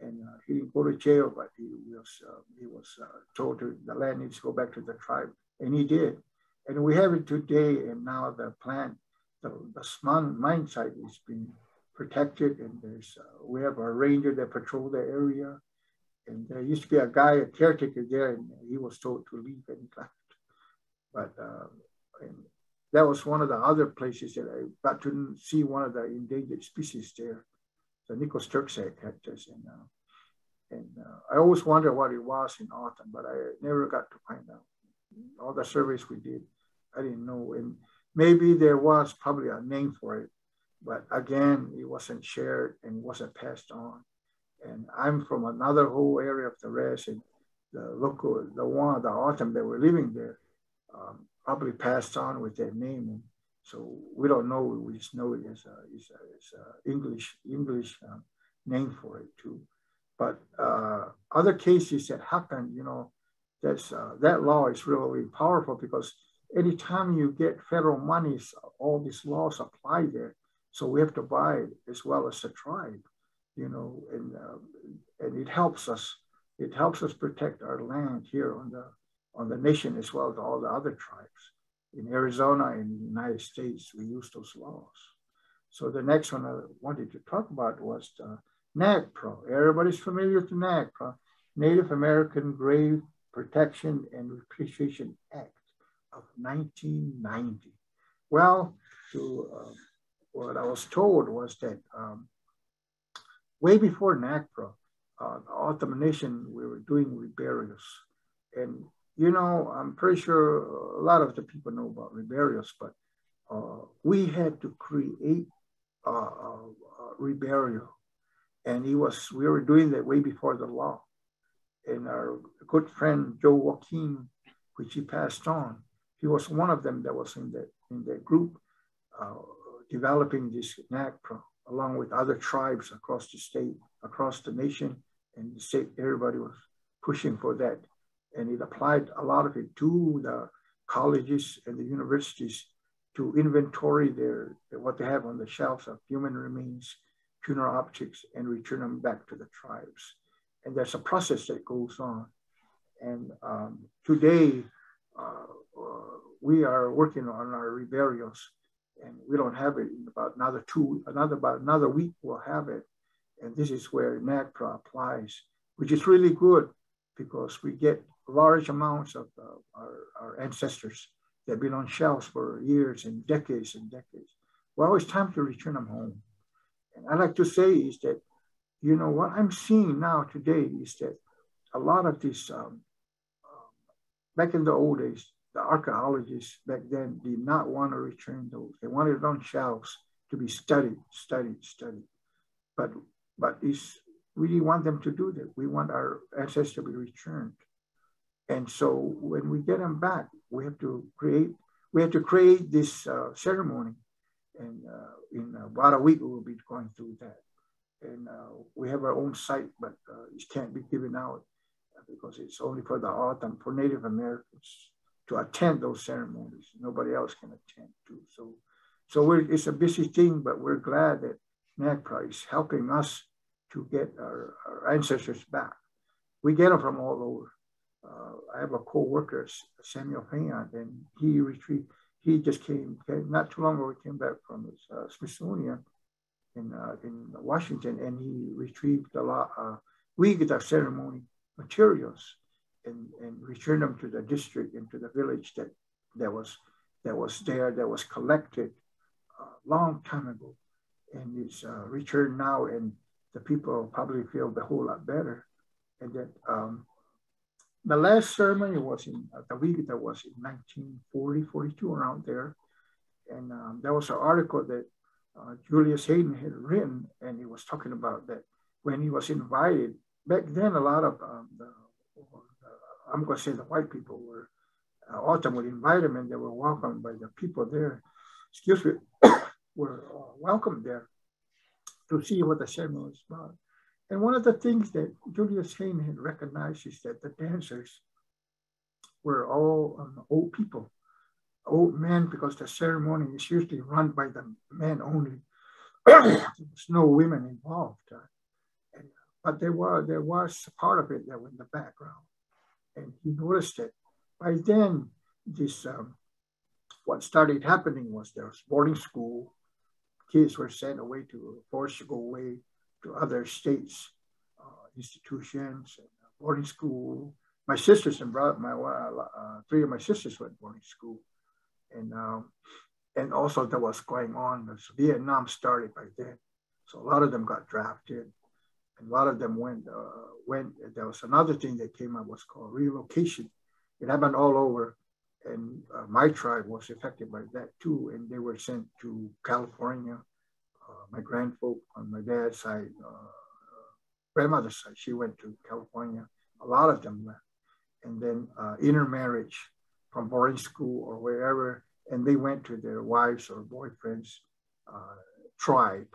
And uh, he didn't go to jail, but he was uh, he was uh, told to the land needs to go back to the tribe, and he did. And we have it today, and now the plant, the, the mine site is being protected, and there's uh, we have a ranger that patrol the area, and there used to be a guy, a caretaker there, and he was told to leave and he left. But uh, that was one of the other places that I got to see one of the endangered species there, the Nicholls turk's-head cactus, and uh, and uh, I always wondered what it was in O'odham, but I never got to find out. All the surveys we did, I didn't know, and maybe there was probably a name for it, but again, it wasn't shared and wasn't passed on. And I'm from another whole area of the res, and the local, the one, the O'odham that were living there, um, probably passed on with their name. And so we don't know. We just know it as a, a, a English English um, name for it too. But uh, other cases that happen, you know, that's uh, that law is really powerful because anytime you get federal monies, all these laws apply there. So we have to buy as well as the tribe, you know, and uh, and it helps us. It helps us protect our land here on the on the nation as well as all the other tribes. In Arizona and the United States, we use those laws. So the next one I wanted to talk about was the NAGPRA. Everybody's familiar with the NAGPRA, Native American Grave Protection and Appreciation Act of 1990. Well, to uh, what I was told was that um, way before NAGPRA, uh, O'odham Nation, we were doing reburials. And, you know, I'm pretty sure a lot of the people know about reburials, but uh, we had to create uh, uh, reburial. And he was, we were doing that way before the law. And our good friend Joe Joaquin, which he passed on, he was one of them that was in that in that group uh, developing this NAGPRA along with other tribes across the state, across the nation, and the state. Everybody was pushing for that, and it applied a lot of it to the colleges and the universities to inventory their what they have on the shelves of human remains, funeral objects, and return them back to the tribes. And there's a process that goes on. And um, today, uh, uh, we are working on our reburials, and we don't have it in about another two, another about another week. We'll have it, and this is where NAGPRA applies, which is really good because we get large amounts of uh, our, our ancestors that have been on shelves for years and decades and decades. Well, it's time to return them home. And I like to say is that, you know, what I'm seeing now today is that a lot of these, um, um, back in the old days, the archaeologists back then did not want to return those. They wanted it on shelves to be studied, studied, studied. But but it's, we didn't want them to do that. We want our ancestors to be returned. And so when we get them back, we have to create we have to create this uh, ceremony, and uh, in about a week we will be going through that. And uh, we have our own site, but uh, it can't be given out because it's only for the O'odham for Native Americans to attend those ceremonies. Nobody else can attend too. So, so it's a busy thing, but we're glad that NAGPRA is helping us to get our, our ancestors back. We get them from all over uh, I have a co-worker, Samuel Pena, and he retrieved, he just came, came not too long ago, he came back from his uh, Smithsonian in, uh, in Washington, and he retrieved a lot, uh, we get our ceremony materials and, and returned them to the district and to the village that, that was that was there, that was collected a uh, long time ago. And it's uh, returned now, and the people probably feel a whole lot better. And that um, the last ceremony was in uh, the week that was in 1940, 42, around there. And um, there was an article that uh, Julian Hayden had written, and he was talking about that when he was invited, back then, a lot of um, the, I'm going to say the white people were, uh, O'odham would invite and they were welcomed by the people there, excuse me, (coughs) were uh, welcomed there to see what the ceremony was about. And one of the things that Julian Hayden had recognized is that the dancers were all um, old people, old men, because the ceremony is usually run by the men only. (coughs) There's no women involved. Uh, and, but there was, there was part of it that was in the background. And he noticed it. by then, this um, what started happening was there was boarding school. Kids were sent away to forced to go away to other states, uh, institutions, and boarding school. My sisters and brother, my uh, three of my sisters went boarding school, and um, and also that was going on. Vietnam started by then, so a lot of them got drafted, a lot of them went uh, went. There was another thing that came up was called relocation. It happened all over, and uh, my tribe was affected by that too, and they were sent to California, uh, my grandfolk on my dad's side, uh, grandmother's side, she went to California. A lot of them left. And then uh, intermarriage from boarding school or wherever, and they went to their wives or boyfriends' uh, tribe.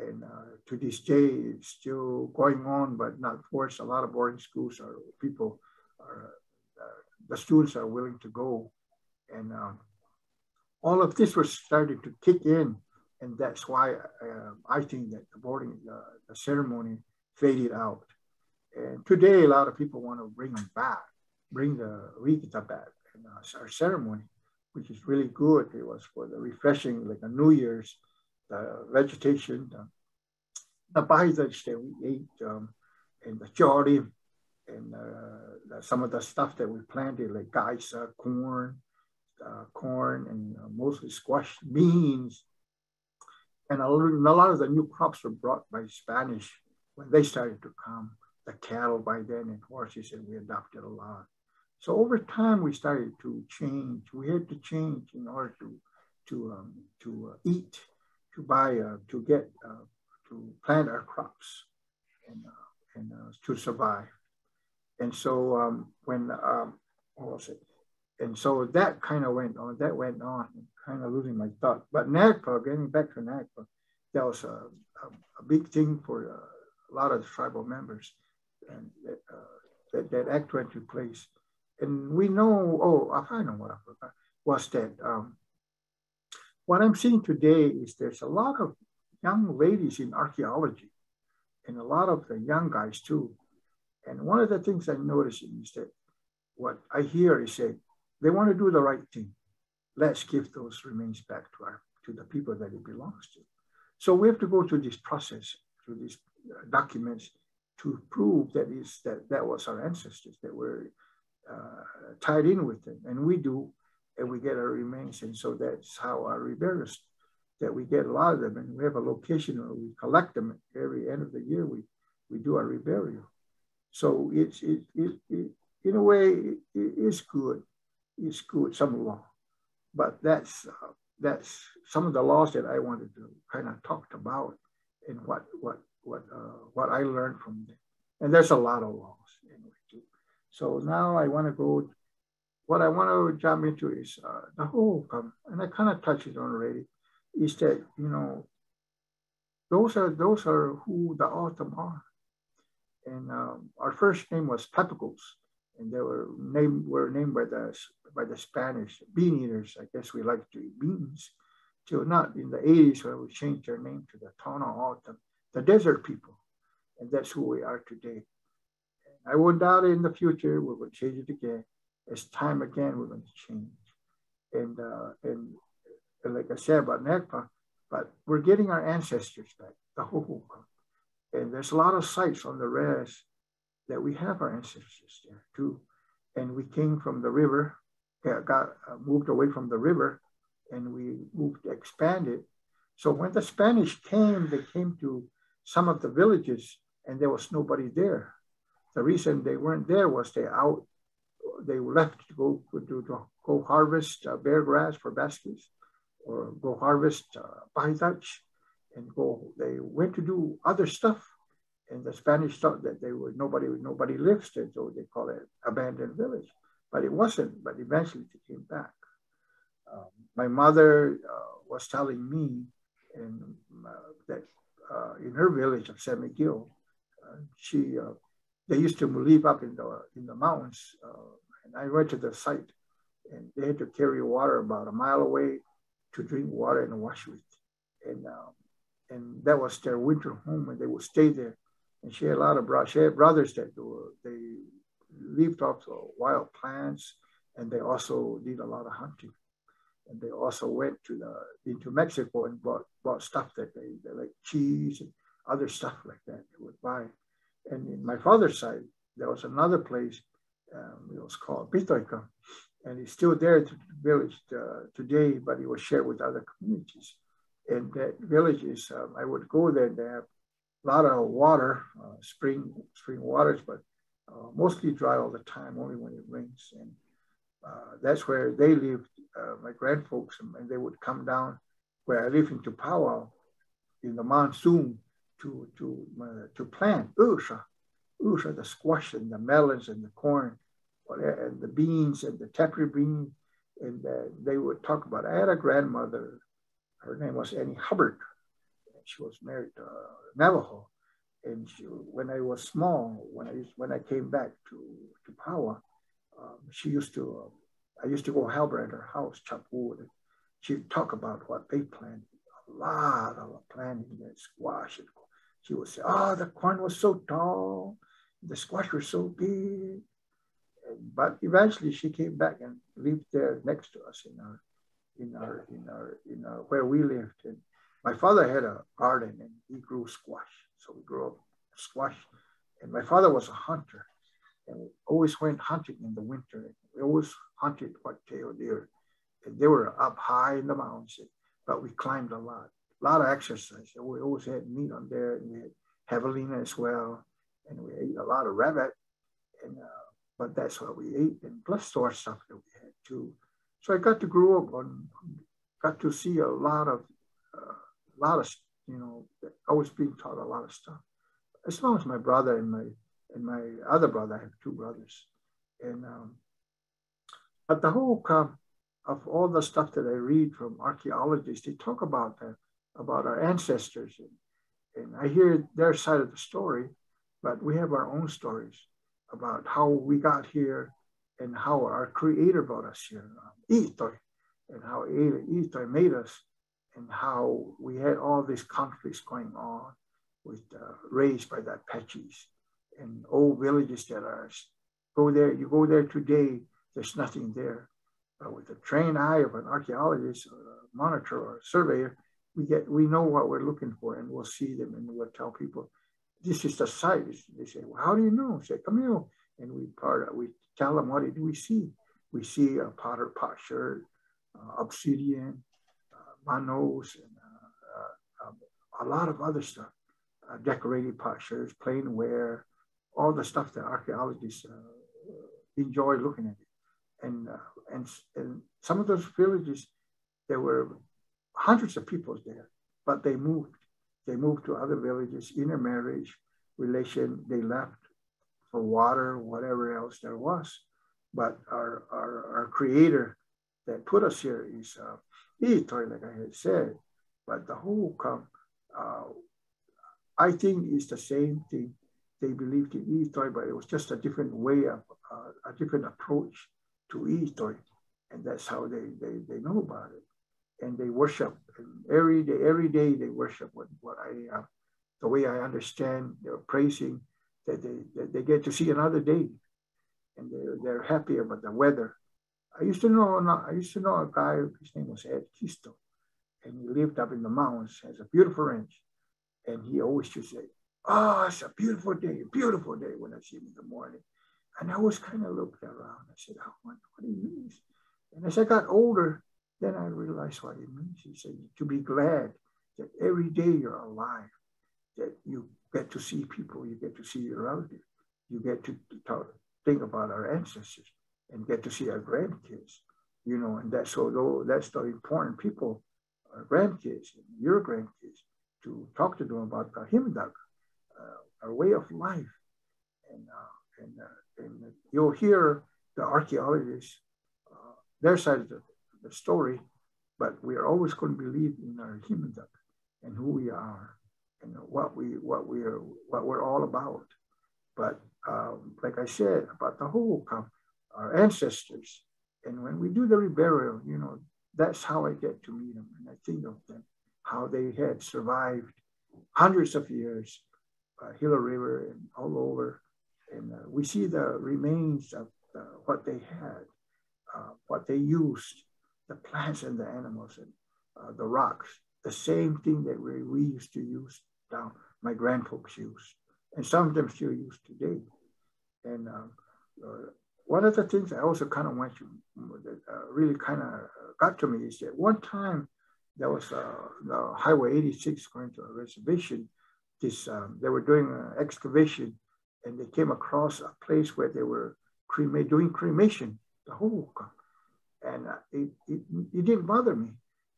And uh, to this day, it's still going on, but not forced. A lot of boarding schools are people are uh, the students are willing to go, and um, all of this was starting to kick in and that's why uh, I think that the boarding uh, the ceremony faded out. And today, a lot of people want to bring them back, bring the Vikita back and uh, our ceremony, which is really good. It was for the refreshing, like a New Year's, vegetation, the, the paisage that we ate, um, and the chori, and uh, some of the stuff that we planted, like gaisa, corn, uh, corn, and uh, mostly squash beans, and a lot of the new crops were brought by Spanish when they started to come, the cattle by then and horses, and we adopted a lot. So over time, we started to change. We had to change in order to, to, um, to uh, eat, to buy, uh, to get, uh, to plant our crops and, uh, and uh, to survive. And so um, when, um, what was it? And so that kind of went on, that went on, kind of losing my thought. But NAGPRA, getting back to NAGPRA, that was a, a, a big thing for uh, a lot of the tribal members. And that, that, that act went to place. And we know, oh, I know what I forgot, was that um, what I'm seeing today is there's a lot of young ladies in archaeology and a lot of the young guys too. And one of the things I'm noticing is that what I hear is that they want to do the right thing. Let's give those remains back to our to the people that it belongs to. So we have to go through this process, through these uh, documents, to prove that is that that was our ancestors that were uh, tied in with it, and we do, and we get our remains, and so that's how our reburials that we get a lot of them, and we have a location where we collect them every end of the year. We we do our reburial, so it's it, it, it in a way it is good, it's good some law, but that's uh, that's some of the laws that I wanted to kind of talk about and what what what uh, what I learned from them. And there's a lot of laws. So now I want to go. What I want to jump into is uh, the whole, um, and I kind of touched it on already, is that you know those are those are who the O'odham are. And um, our first name was Papagos, and they were named were named by the by the Spanish bean eaters. I guess we like to eat beans. Till not in the 80s when we changed their name to the Tohono O'odham, the desert people. And that's who we are today. I would doubt it in the future we will change it again. As time again, we're going to change. And, uh, and, and like I said about NAGPRA, but we're getting our ancestors back, the Hohokam. And there's a lot of sites on the res that we have our ancestors there too. And we came from the river, got uh, moved away from the river, and we moved, expanded. So when the Spanish came, they came to some of the villages and there was nobody there. The reason they weren't there was they out, they left to go to, to go harvest uh, bear grass for baskets or go harvest uh, and go, they went to do other stuff. And the Spanish thought that they were, nobody, nobody lives there, so they call it abandoned village. But it wasn't, but eventually they came back. Um, my mother uh, was telling me and, uh, that uh, in her village of San Miguel, she uh, they used to live up in the in the mountains, uh, and I went to the site, and they had to carry water about a mile away to drink water and wash with, and um, and that was their winter home, and they would stay there. And she had a lot of brothers. She had brothers that were, they lived off wild plants, and they also did a lot of hunting. And they also went to the into Mexico and bought bought stuff that they, they like cheese and other (laughs) stuff like that they would buy. And in my father's side, there was another place, um, it was called Pitoika, and it's still there to the village uh, today, but it was shared with other communities. And that village is, um, I would go there, they have a lot of water, uh, spring spring waters, but uh, mostly dry all the time, only when it rains. And uh, that's where they lived, uh, my grandfolks, and they would come down where I live in Topawa in the monsoon to to uh, to plant usha, usha, the squash and the melons and the corn, and the beans and the tepary bean, and uh, they would talk about. It. I had a grandmother, her name was Annie Hubbard. She was married to uh, Navajo, and she, when I was small, when I when I came back to to Paua, um, she used to. Uh, I used to go help her at her house, chop wood. She'd talk about what they planted. A lot of planting and squash and she would say, oh, the corn was so tall, the squash was so big. But eventually she came back and lived there next to us in our, in our, in our, in our, where we lived. And my father had a garden and he grew squash. So we grew up squash. And my father was a hunter and we always went hunting in the winter. We always hunted white-tailed deer. And they were up high in the mountains, but we climbed a lot a lot of exercise. We always had meat on there, and we had javelina as well, and we ate a lot of rabbit. And uh, but that's what we ate, and plus store stuff that we had too. So I got to grow up on, got to see a lot of, uh, a lot of, you know, I was being taught a lot of stuff. As long as my brother and my and my other brother, I have two brothers, and um, but the whole uh, of all the stuff that I read from archaeologists, they talk about that, about our ancestors, and, and I hear their side of the story, but we have our own stories about how we got here and how our Creator brought us here, um, and how I'itoi made us, and how we had all these conflicts going on with uh, raised by the Apaches and old villages that are go there. You go there today, there's nothing there. But with the trained eye of an archaeologist, or a monitor, or a surveyor, we get we know what we're looking for, and we'll see them, and we'll tell people, "This is the site." They say, "Well, how do you know?" I say, "Come here," and we part. We tell them what do we see. We see a potter potsherd, uh, obsidian, uh, manos, and uh, uh, a lot of other stuff, uh, decorated potsherds, plain ware, all the stuff that archaeologists uh, enjoy looking at. And, uh, and, and some of those villages, there were hundreds of people there, but they moved. They moved to other villages, intermarriage, relation, they left for water, whatever else there was. But our, our, our creator that put us here is uh, I'itoi, like I had said. But the whole, uh, I think, is the same thing they believed in I'itoi, but it was just a different way of, uh, a different approach to I'itoi. And that's how they, they, they know about it. And they worship every day, every day they worship what, what I, uh, the way I understand, they're praising that they, that they get to see another day. And they're, they're happy about the weather. I used to know, I used to know a guy, his name was Ed Kisto, and he lived up in the mountains, has a beautiful ranch. And he always used to say, Oh, it's a beautiful day, beautiful day when I see him in the morning. And I was kind of looking around. I said, oh, what, what you mean? And as I got older, then I realized what it means. He said, to be glad that every day you're alive, that you get to see people, you get to see your relatives, you get to, talk, think about our ancestors and get to see our grandkids, you know, and that's so that's the important people, our grandkids, your grandkids, to talk to them about the Himdag, our way of life. And, uh, and, uh, and you'll hear the archaeologists, uh, their side of the, story, but we are always going to believe in our human and who we are and what we what we are what we're all about. But um, like I said about the whole our ancestors, and when we do the reburial, you know, that's how I get to meet them, and I think of them, how they had survived hundreds of years uh, Gila River and all over. And uh, we see the remains of uh, what they had, uh, what they used, the plants and the animals and uh, the rocks, the same thing that we, we used to use down, my grandfolks used, and some of them still use today. And um, uh, one of the things I also kind of went to that really kind of got to me is that one time there was the Highway 86 going to a reservation this, um, they were doing an excavation and they came across a place where they were crema- doing cremation, the whole, and uh, it, it, it, didn't bother me.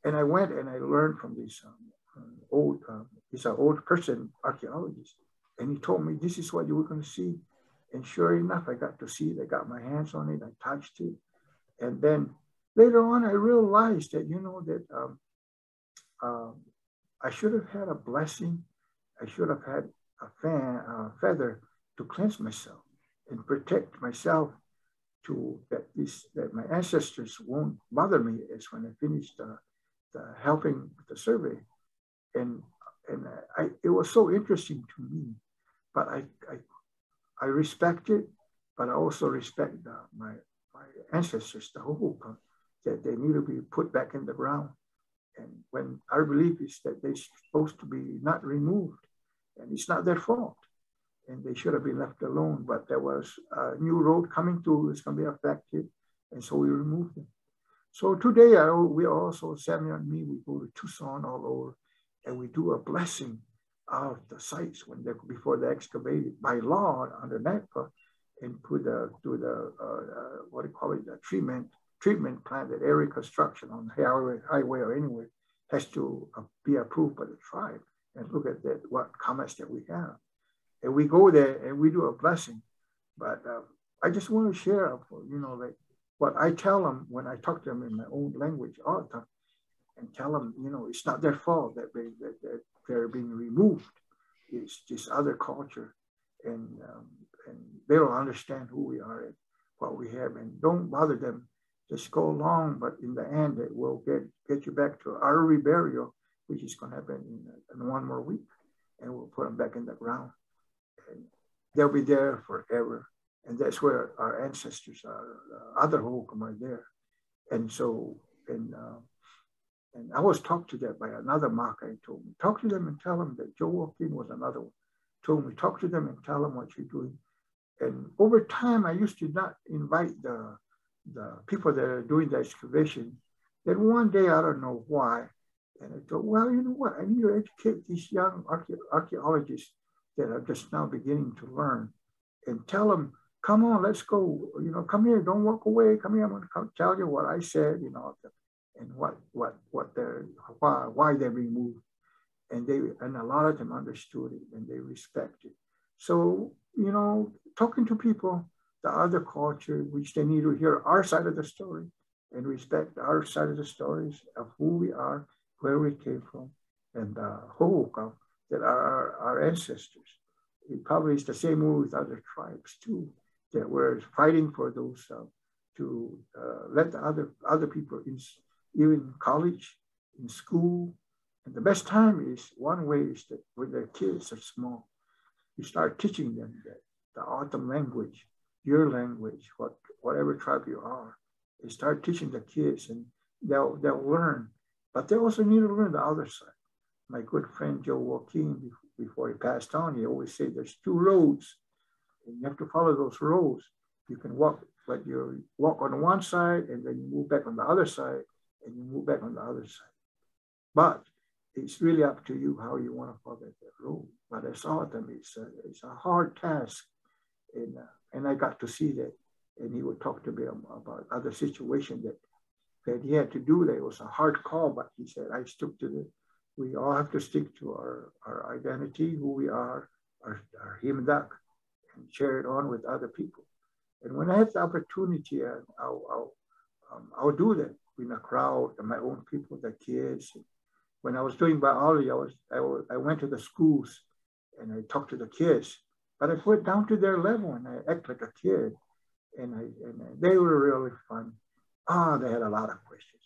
And I went and I learned from this um, old, um, he's an old person, archaeologist, and he told me this is what you were going to see. And sure enough, I got to see it. I got my hands on it. I touched it. And then later on, I realized that, you know, that um, um, I should have had a blessing I should have had a fan, a feather to cleanse myself and protect myself to that this that my ancestors won't bother me is when I finished the, the helping the survey. And and I, it was so interesting to me, but I, I, I respect it, but I also respect the, my, my ancestors, the Hohokam, that they need to be put back in the ground. And when our belief is that they're supposed to be not removed, and it's not their fault. And they should have been left alone, but there was a new road coming through, it's going to be affected, and so we removed them. So today, I, we also, Samuel and me, we go to Tucson all over, and we do a blessing of the sites when they before they excavated by law under NAGPRA and put the do the uh, uh, what do you call it the treatment treatment plant that every construction on the highway highway or anywhere has to uh, be approved by the tribe and look at that, what comments that we have. And we go there and we do a blessing. But uh, I just want to share, you know, like what I tell them when I talk to them in my own language all the time and tell them, you know, it's not their fault that, they, that, that they're being removed. It's just other culture. And, um, and they don't understand who we are and what we have. And don't bother them. Just go along. But in the end, it will get, get you back to our reburial, which is going to happen in, in one more week. And we'll put them back in the ground. And they'll be there forever. And that's where our ancestors are. Uh, other Hohokam are there. And so, and uh, and I was talked to that by another Maka told me, talk to them and tell them that Joe Joaquin was another one. Told me, talk to them and tell them what you're doing. And over time, I used to not invite the, the people that are doing the excavation. Then one day, I don't know why, and I thought, well, you know what? I need to educate these young archaeologists that are just now beginning to learn and tell them, come on, let's go. You know, come here, don't walk away. Come here, I'm going to tell you what I said, you know, and what what what they're why why they're being moved, and they and a lot of them understood it and they respect it. So you know, talking to people, the other culture, which they need to hear our side of the story and respect our side of the stories of who we are, where we came from, and uh, Hohokam that are our, ancestors. It probably is the same with other tribes too, that we're fighting for those uh, to uh, let the other other people in, even college, in school. And the best time is one way is that when their kids are small, you start teaching them that the O'odham language, your language, what whatever tribe you are. You start teaching the kids and they'll they'll learn. But they also need to learn the other side. My good friend Joe Joaquin, before he passed on, he always said there's two roads. And you have to follow those roads. You can walk, but you walk on one side and then you move back on the other side and you move back on the other side. But it's really up to you how you want to follow that road. But I saw them, it's a, it's a hard task. And, uh, and I got to see that. And he would talk to me about other situations that, that he had to do. That it was a hard call, but he said, I stuck to the, we all have to stick to our, our identity, who we are, our, our himdak, and share it on with other people. And when I have the opportunity, I'll, I'll, um, I'll do that in a crowd my own people, the kids. When I was doing biology, I was I, I went to the schools and I talked to the kids, but I went down to their level and I act like a kid, and I and they were really fun. Ah, oh, they had a lot of questions.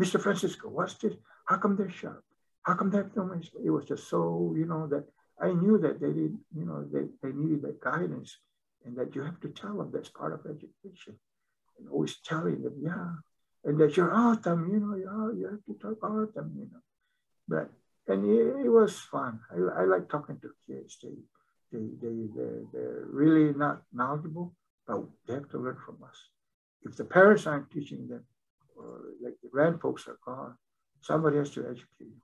Mr. Francisco, what's this? How come they're sharp? How come they're filming? It was just so you know that I knew that they did you know they, they needed that guidance and that you have to tell them that's part of education and always telling them, yeah, and that you're O'odham, you know, you, you have to talk O'odham, you know. But and it, it was fun. I, I like talking to kids. They they they they're, they're really not knowledgeable, but they have to learn from us. If the parents aren't teaching them, or like the grand folks are gone, somebody has to educate.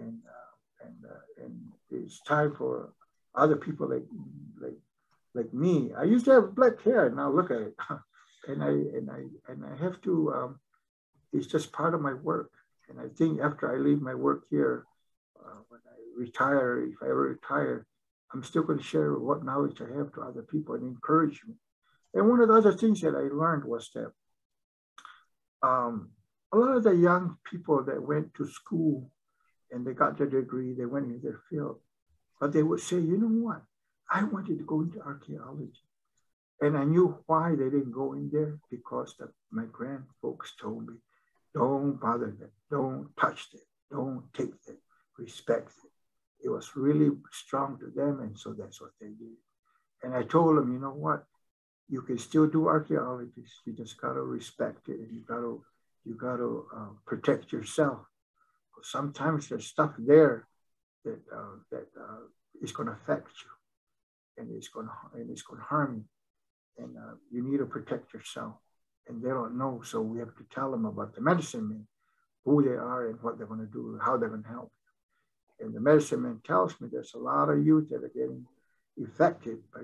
And uh, and uh, and it's time for other people like like like me. I used to have black hair. Now look at it. (laughs) and I and I and I have to um, it's just part of my work. And I think after I leave my work here, uh, when I retire, if I ever retire, I'm still going to share what knowledge I have to other people and encourage me. And one of the other things that I learned was that um, a lot of the young people that went to school and they got their degree, they went into their field, but they would say, you know what? I wanted to go into archaeology. And I knew why they didn't go in there because the, my grand folks told me don't bother them. Don't touch them. Don't take them. Respect them. It was really strong to them, and so that's what they did. And I told them, you know what? You can still do archaeology. You just gotta respect it, and you gotta you gotta uh, protect yourself. Sometimes there's stuff there that uh, that uh, is gonna affect you, and it's gonna and it's gonna harm you, and uh, you need to protect yourself and they don't know. So we have to tell them about the medicine men, who they are and what they're going to do, how they're going to help. And the medicine man tells me there's a lot of youth that are getting affected by,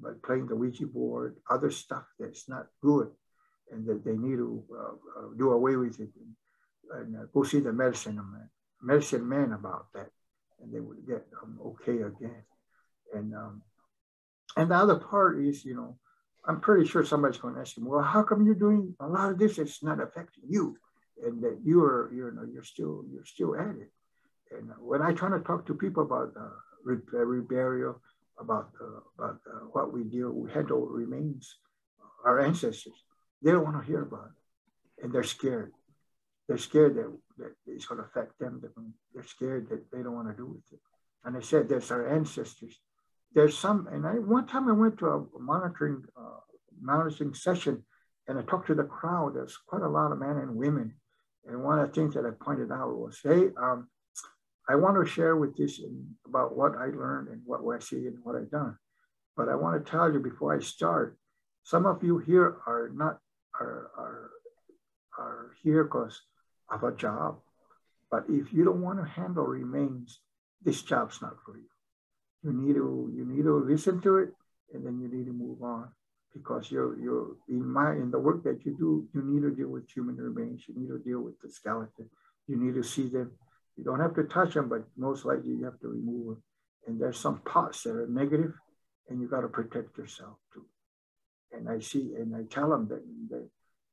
by playing the Ouija board, other stuff that's not good, and that they need to uh, uh, do away with it. And and uh, go see the medicine man, medicine man about that, and they would get um, okay again. And um, and the other part is, you know, I'm pretty sure somebody's going to ask him, well, how come you're doing a lot of this? It's not affecting you, and that you are, you know, you're still you're still at it. And when I try to talk to people about uh, reburial, about uh, about uh, what we do, we handle remains, our ancestors, they don't want to hear about it, and they're scared. They're scared that, that it's going to affect them. They're scared that they don't want to do with it. And I said, there's our ancestors there's some, and I one time I went to a monitoring uh, monitoring session, and I talked to the crowd. There's quite a lot of men and women, and one of the things that I pointed out was, hey, um, I want to share with this about what I learned and what I see and what I've done. But I want to tell you before I start, some of you here are not are are are here because of a job. But if you don't want to handle remains, this job's not for you. You need to you need to listen to it and then you need to move on because you're you're in my in the work that you do you need to deal with human remains you need to deal with the skeleton you need to see them. You don't have to touch them but most likely you have to remove them. And there's some parts that are negative and you got to protect yourself too. And i see and i tell them that that,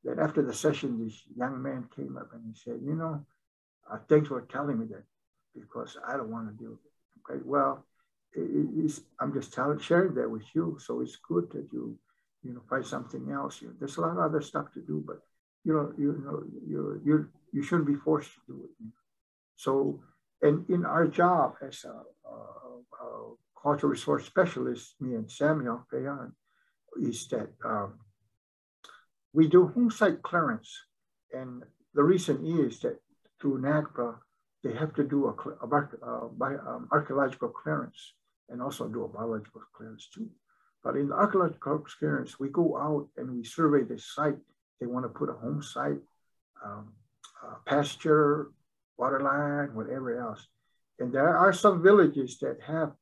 that after the session this young man came up and he said you know uh, thanks for telling me that because i don't want to do it okay well I'm just telling, sharing that with you. So it's good that you, you know, find something else. You, there's a lot of other stuff to do, but you know, you know, you you you shouldn't be forced to do it. So, and in our job as a, a, a cultural resource specialist, me and Samuel Fayan, is that um, we do home site clearance, and the reason is that through NAGPRA, they have to do a, a, a, um, archaeological clearance and also do a biological clearance too. But in the archaeological clearance, we go out and we survey the site. They want to put a home site, um, pasture, water line, whatever else. And there are some villages that have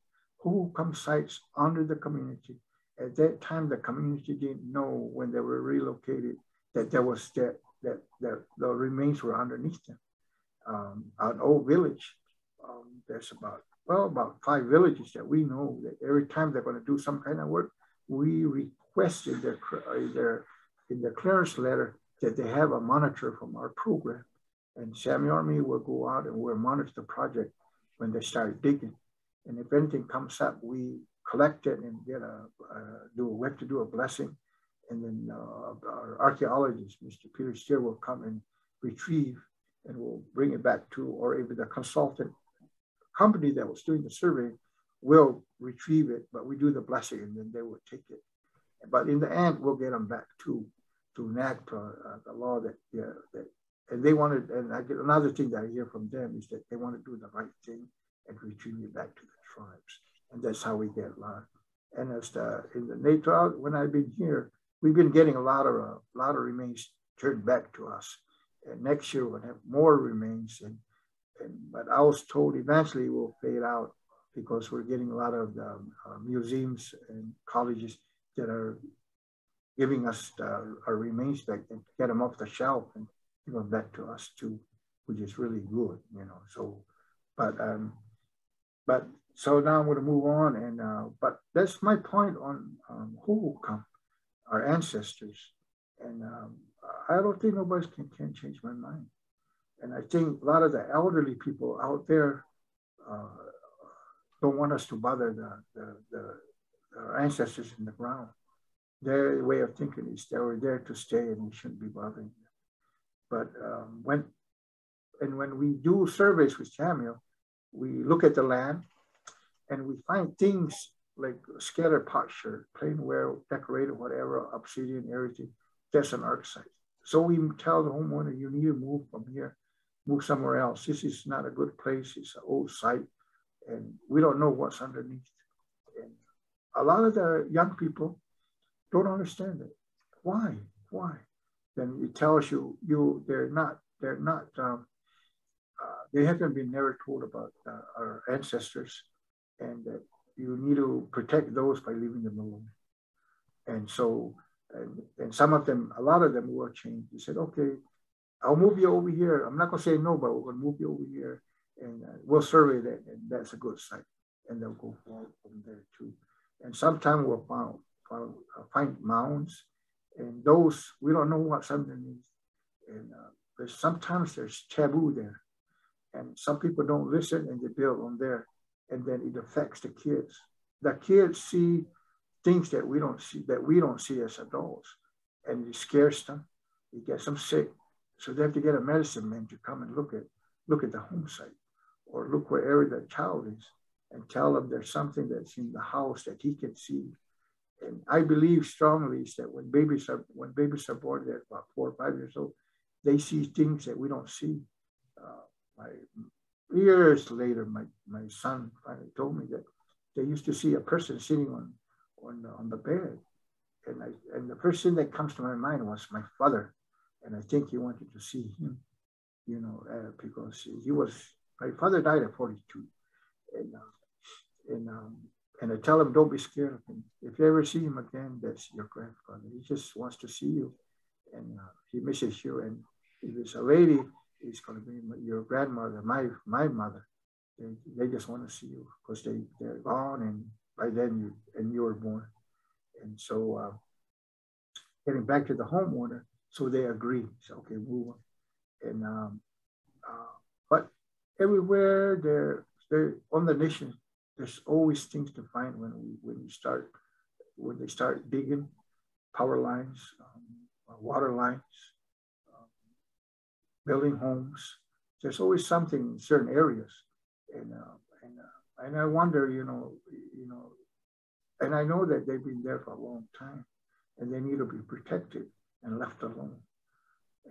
come sites under the community. At that time, the community didn't know when they were relocated that there was that that, that the remains were underneath them. Um, an old village, um, there's about well, about five villages that we know that every time they're going to do some kind of work, we request in their, in their, in their clearance letter that they have a monitor from our program. And Samuel Army will go out and we'll monitor the project when they start digging. And if anything comes up, we collect it and get a, do we have to do a blessing. And then uh, our archaeologist, Mr. Peter Steere, will come and retrieve and we'll bring it back to, or even the consultant company that was doing the survey will retrieve it, but we do the blessing and then they will take it. But in the end, we'll get them back to to NAGPRA, uh, the law that, yeah, that, and they wanted, and I get another thing that I hear from them is that they want to do the right thing and retrieve it back to the tribes. And that's how we get a lot. And as the, in the NATO, when I've been here, we've been getting a lot of, a lot of remains turned back to us. And next year we'll have more remains and and, but I was told eventually we'll fade out because we're getting a lot of um, uh, museums and colleges that are giving us the, our remains back and get them off the shelf and give them back to us too, which is really good, you know. So, but um, but so now I'm going to move on, and uh, but that's my point on um, who come, our ancestors, and um, I don't think nobody can can change my mind. And I think a lot of the elderly people out there uh, don't want us to bother the, the, the, the, ancestors in the ground. Their way of thinking is they were there to stay and we shouldn't be bothering them. But um, when, and when we do surveys with Samuel, we look at the land and we find things like scattered potsherd, plainware, decorated, whatever, obsidian, everything. That's an arc site. So we tell the homeowner, you need to move from here move somewhere else. This is not a good place. It's an old site, and we don't know what's underneath. And a lot of the young people don't understand it. Why? Why? Then it tells you you they're not they're not um, uh, they haven't been never told about uh, our ancestors, and that you need to protect those by leaving them alone. And so, and, and some of them, a lot of them were changed. They said, okay, I'll move you over here. I'm not gonna say no, but we're gonna move you over here, and uh, we'll survey that, and that's a good site, and they'll go forward from there too. And sometimes we'll find find, uh, find mounds, and those we don't know what something underneath, and uh, sometimes there's taboo there, and some people don't listen and they build on there, and then it affects the kids. The kids see things that we don't see that we don't see as adults, and it scares them. It gets them sick, so they have to get a medicine man to come and look at look at the home site, or look wherever the child is, and tell them there's something that's in the house that he can see. And I believe strongly is that when babies are when babies are born at about four or five years old, they see things that we don't see. Uh, my years later, my, my son finally told me that they used to see a person sitting on on the, on the bed, and I and the first thing that comes to my mind was my father, and I think he wanted to see him, you know, uh, because he was my father died at 42, and uh, and um, and I tell him don't be scared of him. If you ever see him again, that's your grandfather. He just wants to see you, and uh, he misses you. And if it's a lady, it's going to be your grandmother, my my mother. They, they just want to see you because they they're gone, and by then you and you were born. And so, uh, getting back to the homeowner, so they agree. So okay, move on. And um, uh, but everywhere there on the nation, there's always things to find when we when you start when they start digging power lines, um, water lines, building homes. There's always something in certain areas, and uh, and uh, and I wonder, you know, you know, and I know that they've been there for a long time, and they need to be protected and left alone.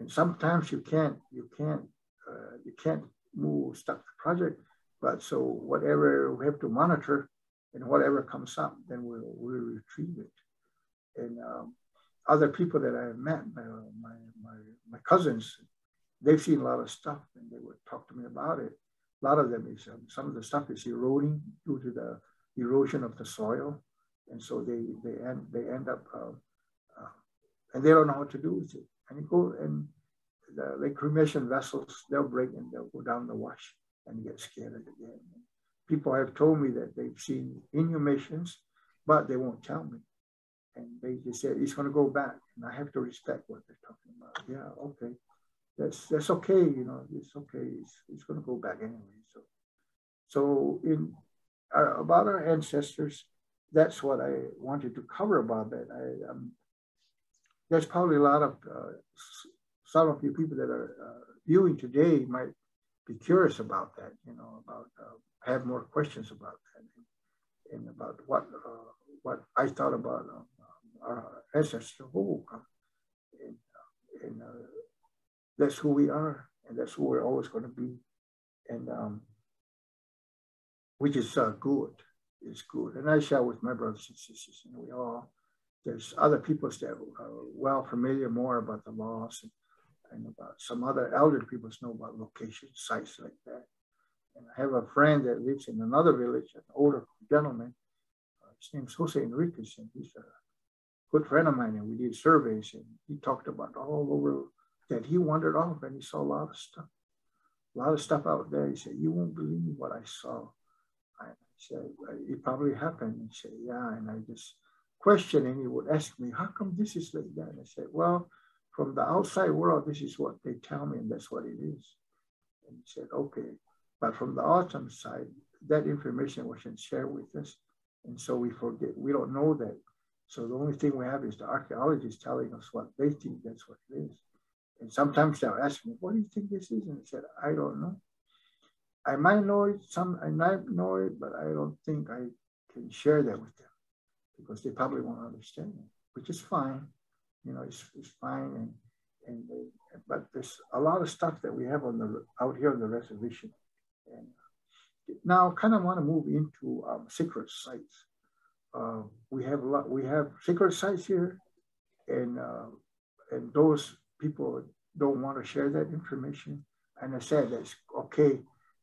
And sometimes you can't, you can't, uh, you can't move stop the project, but so whatever we have to monitor, and whatever comes up, then we'll we'll retrieve it. And um, other people that I have met, my, my, my, my cousins, they've seen a lot of stuff and they would talk to me about it. A lot of them is um, some of the stuff is eroding due to the erosion of the soil, and so they they end they end up uh, uh, and they don't know what to do with it. And you go and the cremation vessels they'll break and they'll go down the wash and get scattered again. People have told me that they've seen inhumations, but they won't tell me. And they just said it's going to go back, and I have to respect what they're talking about. Yeah, okay that's that's okay, you know, it's okay. It's, it's going to go back anyway. So, so in our, about our ancestors, that's what I wanted to cover about that. I um, there's probably a lot of uh, some of you people that are uh, viewing today might be curious about that, you know, about uh, have more questions about that and, and about what uh, what I thought about um, our ancestors. Oh, and, and uh, that's who we are, and that's who we're always going to be, and um, which is uh, good. It's good, and I share with my brothers and sisters, and we all. There's other people that are well familiar more about the laws and, and about some other elder people know about location sites like that. And I have a friend that lives in another village, an older gentleman. Uh, his name's Jose Enriquez, and he's a good friend of mine. And we did surveys, and he talked about all over that he wandered off and he saw a lot of stuff, a lot of stuff out there. He said, You won't believe what I saw. I said, It probably happened. He said, Yeah. And I just questioned and he would ask me, How come this is like that? And I said, Well, from the outside world, this is what they tell me, and that's what it is. And he said, Okay. But from the O'odham side, that information wasn't shared with us. And so we forget, we don't know that. So the only thing we have is the archaeologists telling us what they think that's what it is. And sometimes they'll ask me, what do you think this is? And I said, I don't know. I might know it, some I might know it, but I don't think I can share that with them because they probably won't understand it, which is fine. You know, it's, it's fine. And, and they, but there's a lot of stuff that we have on the out here on the reservation. And now kind of want to move into um, secret sites. Uh, we have a lot, we have secret sites here and, uh, and those people don't want to share that information. And I said, that's okay.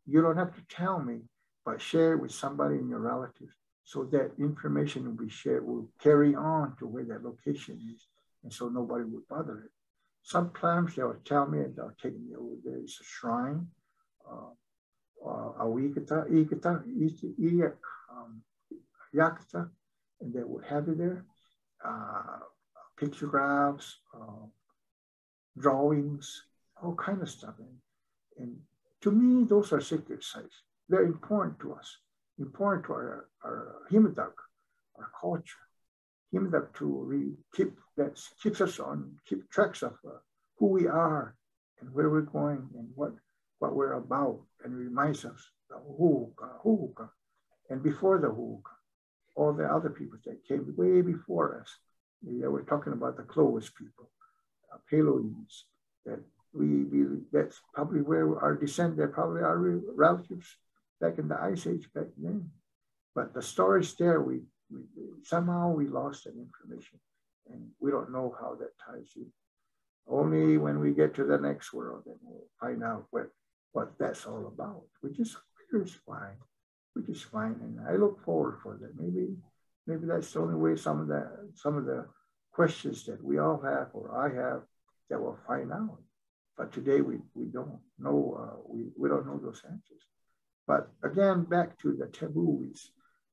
You don't have to tell me, but share it with somebody in your relatives so that information will be shared, will carry on to where that location is. And so nobody would bother it. sometimes they'll tell me and they'll take me over there. It's a shrine. Uh, uh, um, Yakata, and they would have it there. Uh, pictographs, uh, drawings, all kind of stuff. And, and to me, those are sacred sites. They're important to us, important to our, our Himadak, our culture. Himadak to re- keep that keeps us on, keep tracks of uh, who we are and where we're going and what, what we're about, and reminds us the Huuka, uh, uh, Huuka, and before the Huuka, uh, all the other people that came way before us. Yeah, we're talking about the Clovis people, Paloese, that we, we that's probably where our descent, they're probably our relatives back in the Ice Age back then. But the stories there, we, we somehow we lost that information, and we don't know how that ties in. Only when we get to the next world, then we'll find out what what that's all about, which is which is fine, which is fine, and I look forward for that. Maybe maybe that's the only way some of the some of the questions that we all have or I have that we'll find out. But today we, we don't know, uh, we, we don't know those answers. But again, back to the taboos.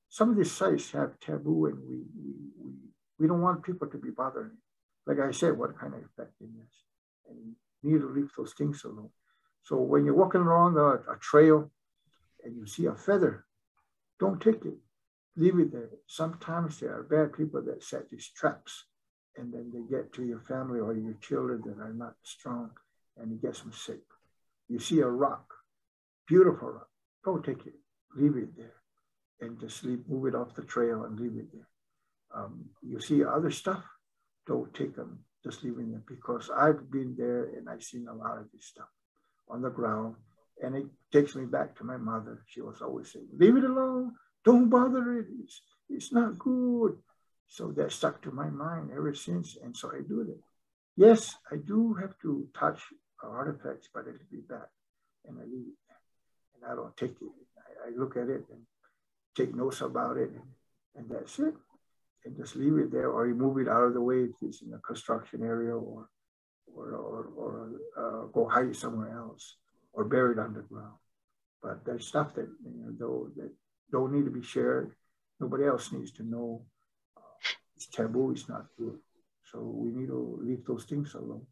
Some of these sites have taboo and we, we, we, we don't want people to be bothering. Like I said, what kind of effect it is. And you need to leave those things alone. So when you're walking along a, a trail and you see a feather, don't take it. Leave it there. Sometimes there are bad people that set these traps and then they get to your family or your children that are not strong and it gets them sick. You see a rock, beautiful rock, don't take it, leave it there and just leave, move it off the trail and leave it there. Um, you see other stuff, don't take them, just leave there because I've been there and I've seen a lot of this stuff on the ground and it takes me back to my mother. She was always saying, leave it alone, don't bother it, it's, it's not good. So that stuck to my mind ever since. And so I do that. Yes, I do have to touch artifacts, but it'll be back. And I leave it. And I don't take it. I, I look at it and take notes about it. And, and that's it. And just leave it there or you move it out of the way if it's in a construction area or or, or, or uh, go hide somewhere else or bury it underground. But there's stuff that you know though that don't need to be shared. Nobody else needs to know it's taboo, it's not good. So we need to leave those things alone.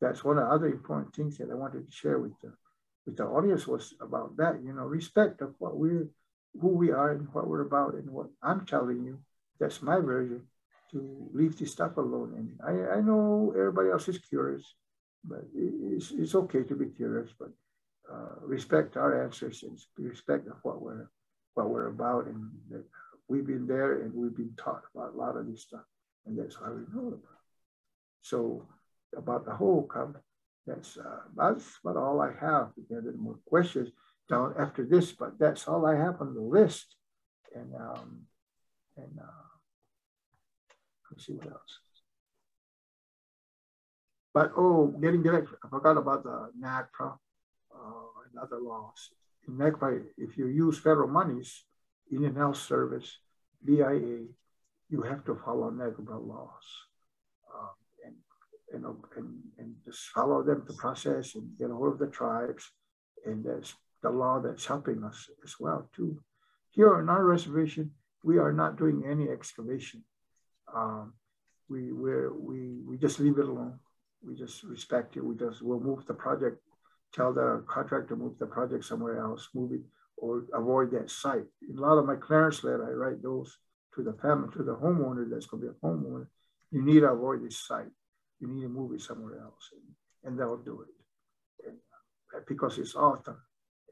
That's one of the other important things that I wanted to share with the with the audience was about that, you know, respect of what we're who we are and what we're about and what I'm telling you. That's my version to leave this stuff alone. And I, I know everybody else is curious, but it's, it's okay to be curious, but uh, respect our answers and respect of what we're what we're about and that we've been there and we've been taught about a lot of this stuff, and that's why we know about it. So about the Hohokam, that's uh, that's about all I have. If you have any more questions down after this, but that's all I have on the list. And um, and uh, let's see what else. But oh, getting direct, I forgot about the NAGPRA uh, and other laws. In NAGPRA, if you use federal monies, Health Service, BIA, you have to follow NAGPRA laws um, and, know, and, and just follow them to process and get all of the tribes. And that's the law that's helping us as well too. Here on our reservation, we are not doing any excavation. Um, we, we we, we just leave it alone. We just respect it. We just, we'll move the project, tell the contractor move the project somewhere else, move it or avoid that site. In a lot of my clearance letter, I write those to the family, to the homeowner that's going to be a homeowner. You need to avoid this site. You need to move it somewhere else, and, and they'll do it and, uh, because it's O'odham,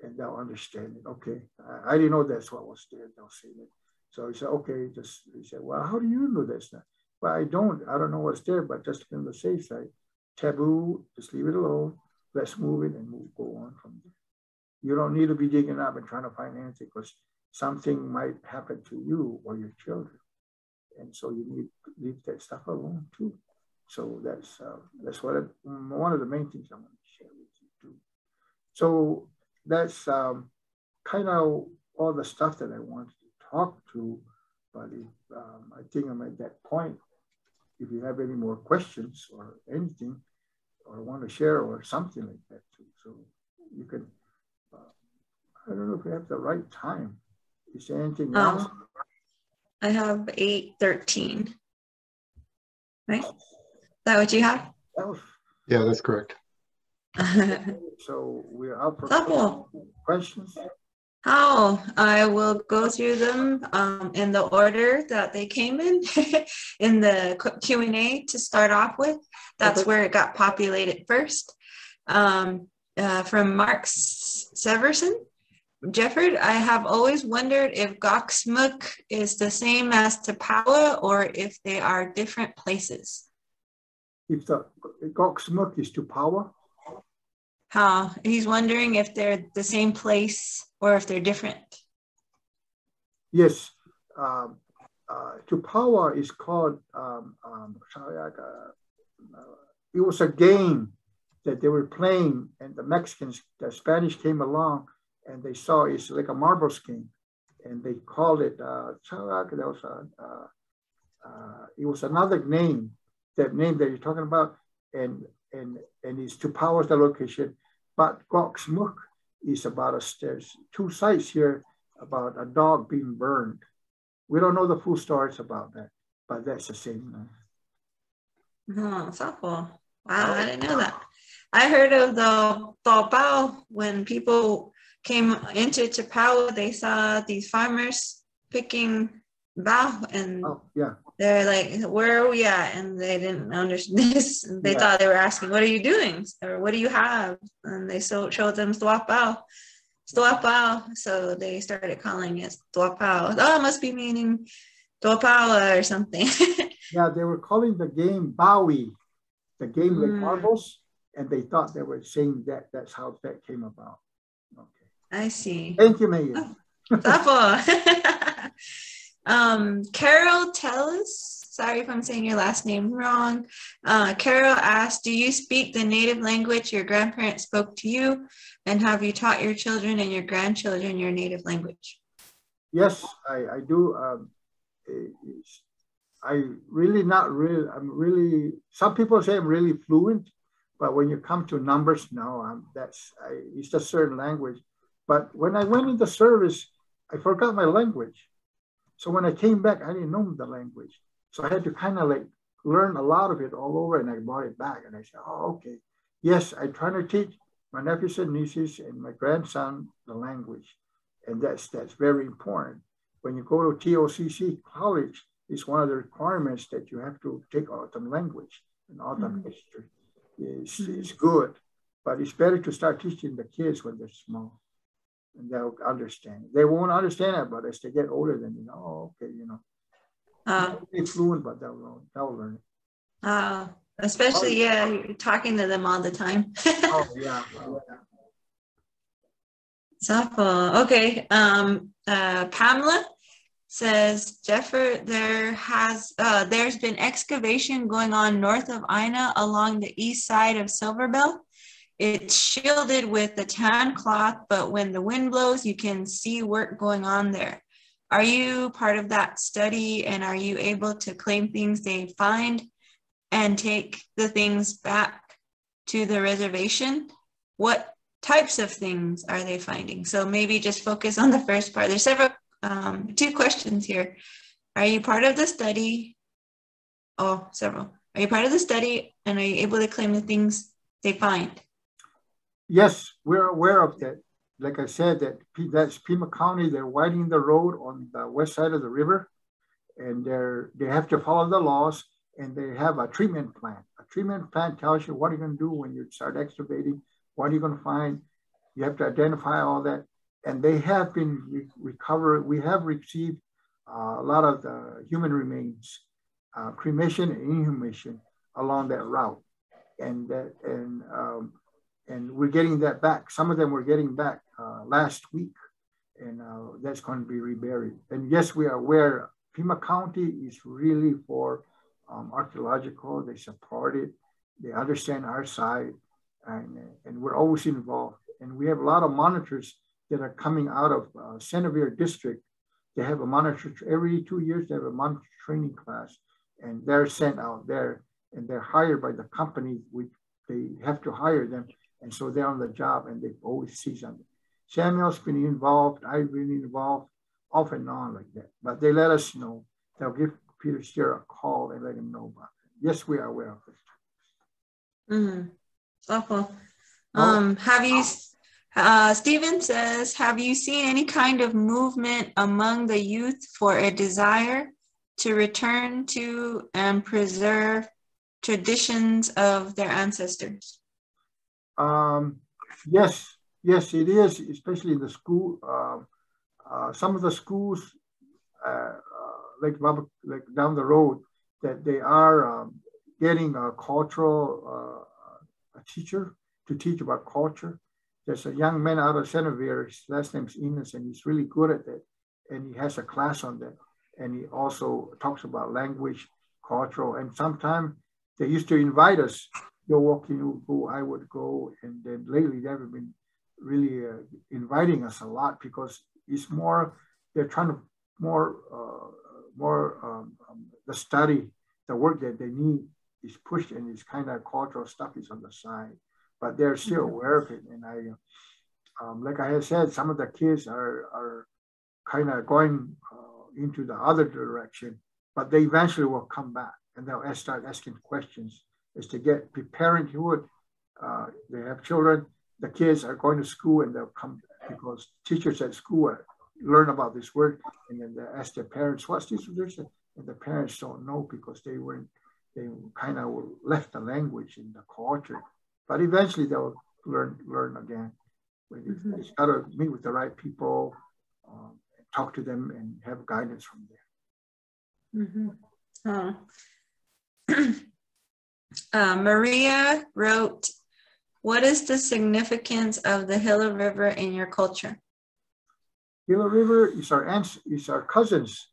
and they'll understand it. Okay, I, I, didn't know that's what was there. They'll say that. So he said, okay, just he said, well, how do you know that's not? Well, I don't. I don't know what's there, but just in the safe side, taboo. Just leave it alone. Let's move it and move, go on from there. You don't need to be digging up and trying to find anything because something might happen to you or your children. And so you need to leave that stuff alone too. So that's uh, that's what I, one of the main things I want to share with you too. So that's um, kind of all the stuff that I wanted to talk to. But if, um, I think I'm at that point. If you have any more questions or anything, or want to share or something like that too. So you can, I don't know if we have the right time. Is there anything um, else? I have 813. Right? Is that what you have? Yeah, that's correct. (laughs) so we're up for questions. How I will go through them um, in the order that they came in, (laughs) in the Q and A to start off with. That's okay. where it got populated first. Um, uh, from Mark Severson, Jefford, I have always wondered if Goksmuk is the same as Topawa or if they are different places. If the Goksmuk is Topawa, how he's wondering if they're the same place or if they're different. Yes, um, uh, Topawa is called. Um, um, uh, it was a game that they were playing, and the Mexicans, the Spanish came along, and they saw it's like a marble skin, and they called it. Uh, that was a, uh, uh, it was another name, that name that you're talking about, and and and it's Topawa the location but Goksmuk is about a, there's two sites here about a dog being burned. We don't know the full stories about that, but that's the same. Oh, it's awful. Wow, I didn't know that. I heard of the Taopao when people came into Chapao, they saw these farmers picking bao and oh, yeah they're like, where are we at? And they didn't understand (laughs) this. They yeah. thought they were asking, what are you doing? Or what do you have? And they so showed them Stuapao. Stuapao. So they started calling it Stuapao. Oh, it must be meaning Tuapawa or something. (laughs) yeah, they were calling the game Bowie, the game like mm. marbles, and they thought they were saying that that's how that came about. I see. Thank you, Mayor. Oh, (laughs) Um, Carol Tellis, sorry if I'm saying your last name wrong. Uh, Carol asked, do you speak the native language your grandparents spoke to you? And have you taught your children and your grandchildren your native language? Yes, I, I do. Um, I really not really, I'm really, some people say I'm really fluent, but when you come to numbers, no, I'm, that's, I, it's a certain language. But when I went into service, I forgot my language. So when I came back, I didn't know the language. So I had to kind of like learn a lot of it all over and I brought it back. And I said, oh, okay. Yes, I try to teach my nephews and nieces and my grandson the language. And that's that's very important. When you go to TOCC college, it's one of the requirements that you have to take O'odham language and O'odham mm-hmm. history. It's, it's good, but it's better to start teaching the kids when they're small and they'll understand. They won't understand it, but as they get older, then you know, oh, okay, you know, uh, they fluent, but they'll learn. They'll learn it. Uh, especially, oh, yeah, you're talking to them all the time. oh (laughs) yeah. yeah. Softball. Okay. Um, uh, Pamela says, Jefford, there has uh, there's been excavation going on north of Ina along the east side of Silverbell. It's shielded with the tan cloth, but when the wind blows, you can see work going on there. Are you part of that study and are you able to claim things they find and take the things back to the reservation? What types of things are they finding? So maybe just focus on the first part. There's several, um, two questions here. Are you part of the study? Oh, several. Are you part of the study and are you able to claim the things they find? Yes, we're aware of that. Like I said, that that's Pima County. They're widening the road on the west side of the river, and they're they have to follow the laws. And they have a treatment plan. A treatment plan tells you what you're going to do when you start excavating. What are you going to find? You have to identify all that. And they have been re- recovered. We have received uh, a lot of the human remains, uh, cremation and inhumation along that route. And that and um, and we're getting that back. Some of them we're getting back uh, last week, and uh, that's going to be reburied. And yes, we are aware Pima County is really for um, archaeological. They support it. They understand our side, and, and we're always involved. And we have a lot of monitors that are coming out of uh, District. They have a monitor every two years. They have a monitor training class, and they're sent out there, and they're hired by the company which they have to hire them. And so they're on the job and they always see something. Samuel's been involved, I've been involved off and on like that. But they let us know. They'll give Peter Steere a call and let him know about it. Yes, we are aware of it. Mm-hmm. Awful. Um, have you, uh, Stephen says, have you seen any kind of movement among the youth for a desire to return to and preserve traditions of their ancestors? Um, yes, yes, it is, especially in the school. Uh, uh, some of the schools, uh, uh like like down the road, that they are um, getting a cultural uh, a teacher to teach about culture. There's a young man out of Centerville, his last name's Enos, and he's really good at that. And he has a class on that. And he also talks about language, cultural, and sometimes they used to invite us. You're walking, you go, I would go. And then lately they've been really uh, inviting us a lot because it's more, they're trying to more, uh, more um, um, the study, the work that they need is pushed and it's kind of cultural stuff is on the side but they're still aware of it. And I, um, like I had said, some of the kids are, are kind of going uh, into the other direction, but they eventually will come back and they'll start asking questions as to get parenthood. Uh, they have children, the kids are going to school and they'll come because teachers at school learn about this word and then they ask their parents, what's this word? And the parents don't know because they weren't, they kind of left the language and the culture but eventually they'll learn learn again. Mm-hmm. You got to meet with the right people, um, talk to them, and have guidance from there. Mm-hmm. Oh. (clears throat) (clears throat) uh, Maria wrote, "What is the significance of the Gila River in your culture?" Gila River is our aunts, is our cousins.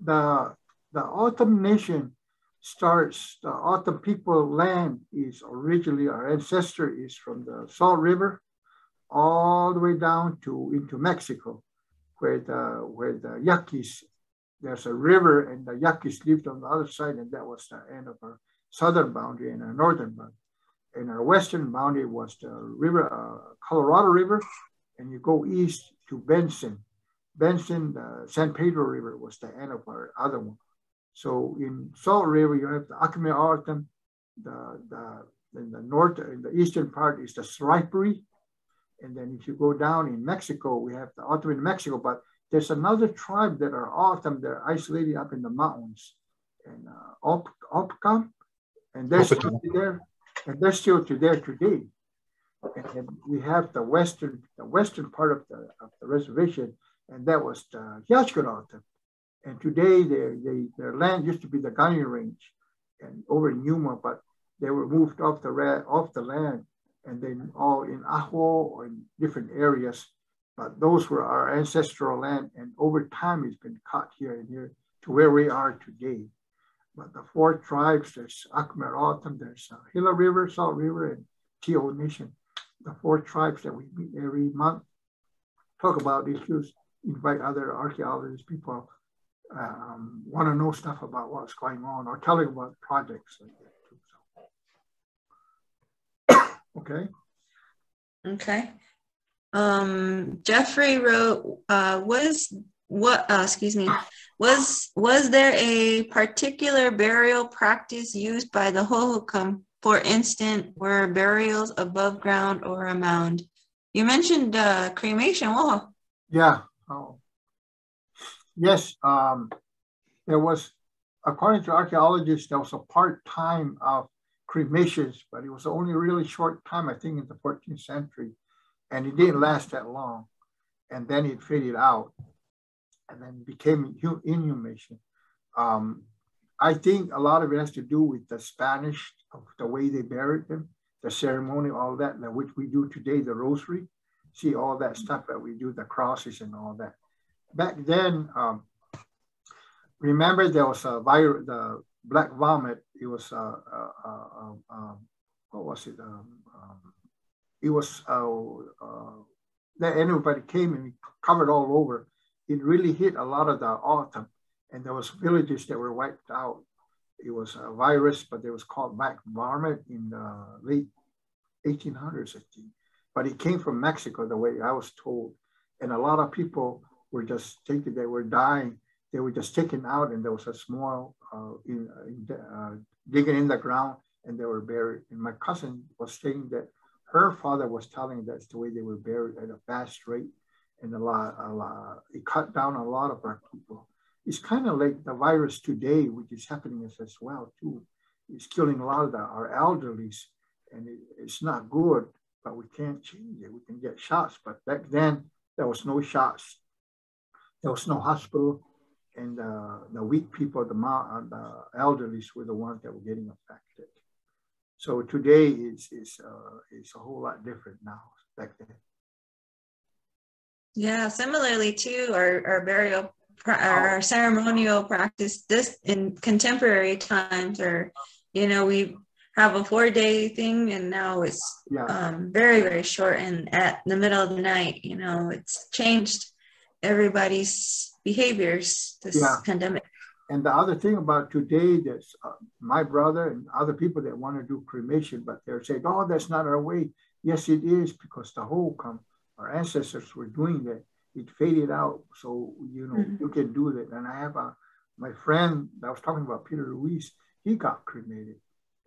The the O'odham Nation starts, the O'odham people land is originally, our ancestor is from the Salt River all the way down to into Mexico, where the, where the Yaquis, there's a river and the Yaquis lived on the other side and that was the end of our southern boundary and our northern boundary. And our western boundary was the river, uh, Colorado River, and you go east to Benson. Benson, the San Pedro River was the end of our other one. So in Salt River, you have the Akimel O'odham, the, the, in the north, in the eastern part is the Sobaipuri. And then if you go down in Mexico, we have the in Mexico, but there's another tribe that are O'odham, they're isolated up in the mountains. And uh, Op, Opcom, and they're still there, and they're still to there today. And we have the western, the western part of the, of the reservation, and that was the O'odham. And today, they, their land used to be the Gunny Range and over in Yuma, but they were moved off the, off the land and then all in Ajo or in different areas. But those were our ancestral land. And over time, it's been cut here and here to where we are today. But the four tribes, there's Akimel O'odham, there's uh, Gila River, Salt River, and T.O. Nation. The four tribes that we meet every month, talk about issues, invite other archaeologists, people um, want to know stuff about what's going on or telling about projects like that too. So, (coughs) okay. Okay. Um, Jeffrey wrote, uh, was what? Uh, excuse me. Was was there a particular burial practice used by the Hohokam? For instance, were burials above ground or a mound? You mentioned uh, cremation. Whoa. Yeah. Oh, yes, um, there was, according to archaeologists, there was a part time of cremations, but it was only a really short time, I think, in the 14th century, and it didn't last that long. And then it faded out, and then became inhumation. Um, I think a lot of it has to do with the Spanish, the way they buried them, the ceremony, all that, which we do today, the rosary. See all that stuff that we do, the crosses and all that back then, um, remember there was a virus, the black vomit. It was, what was it? Um, um, it was, uh, uh, that anybody came and covered all over. It really hit a lot of the O'odham and there was villages that were wiped out. it was a virus, but it was called black vomit in the late 1800s, I think. But it came from Mexico, the way I was told. And a lot of people were just taken, they were dying. They were just taken out, and there was a small uh, in uh, digging in the ground, and they were buried. And my cousin was saying that her father was telling that's the way they were buried at a fast rate, and a lot, a lot, it cut down a lot of our people. It's kind of like the virus today, which is happening as, as well too. It's killing a lot of the, our elderlies, and it, it's not good. But we can't change it. We can get shots, but back then there was no shots. There was no hospital, and uh, the weak people, the, uh, the elderlies, were the ones that were getting affected. So today is is uh, is a whole lot different now back then. Yeah, similarly too, our, our burial our ceremonial practice this in contemporary times or you know we have a four day thing and now it's yeah. um, very very short and at the middle of the night you know it's changed everybody's behaviors this yeah. pandemic and the other thing about today that's uh, my brother and other people that want to do cremation but they're saying oh that's not our way yes it is because the Hohokam our ancestors were doing that it faded out. So, you know, mm-hmm. you can do that. And I have a, my friend I was talking about, Peter Ruiz, he got cremated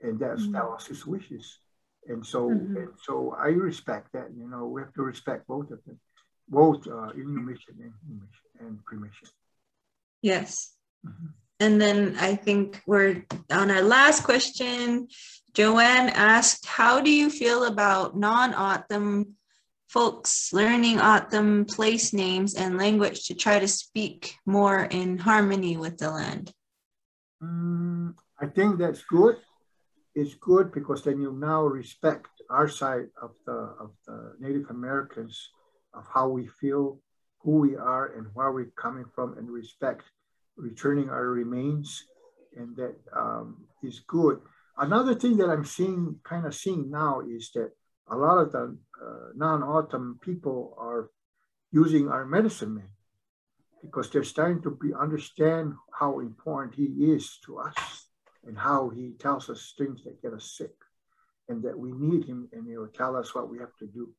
and that's, mm-hmm. that was his wishes. And so, mm-hmm. and so I respect that, you know, we have to respect both of them, both uh, inhumation and, and cremation. Yes. And then I think we're on our last question. Joanne asked, how do you feel about non-O'odham folks learning O'odham place names and language to try to speak more in harmony with the land? Mm, I think that's good. It's good because then you now respect our side of the of the Native Americans of how we feel, who we are, and where we're coming from, and respect returning our remains, and that um, is good. Another thing that I'm seeing, kind of seeing now, is that a lot of the uh, non-O'odham people are using our medicine man because they're starting to be, understand how important he is to us and how he tells us things that get us sick and that we need him and he'll tell us what we have to do.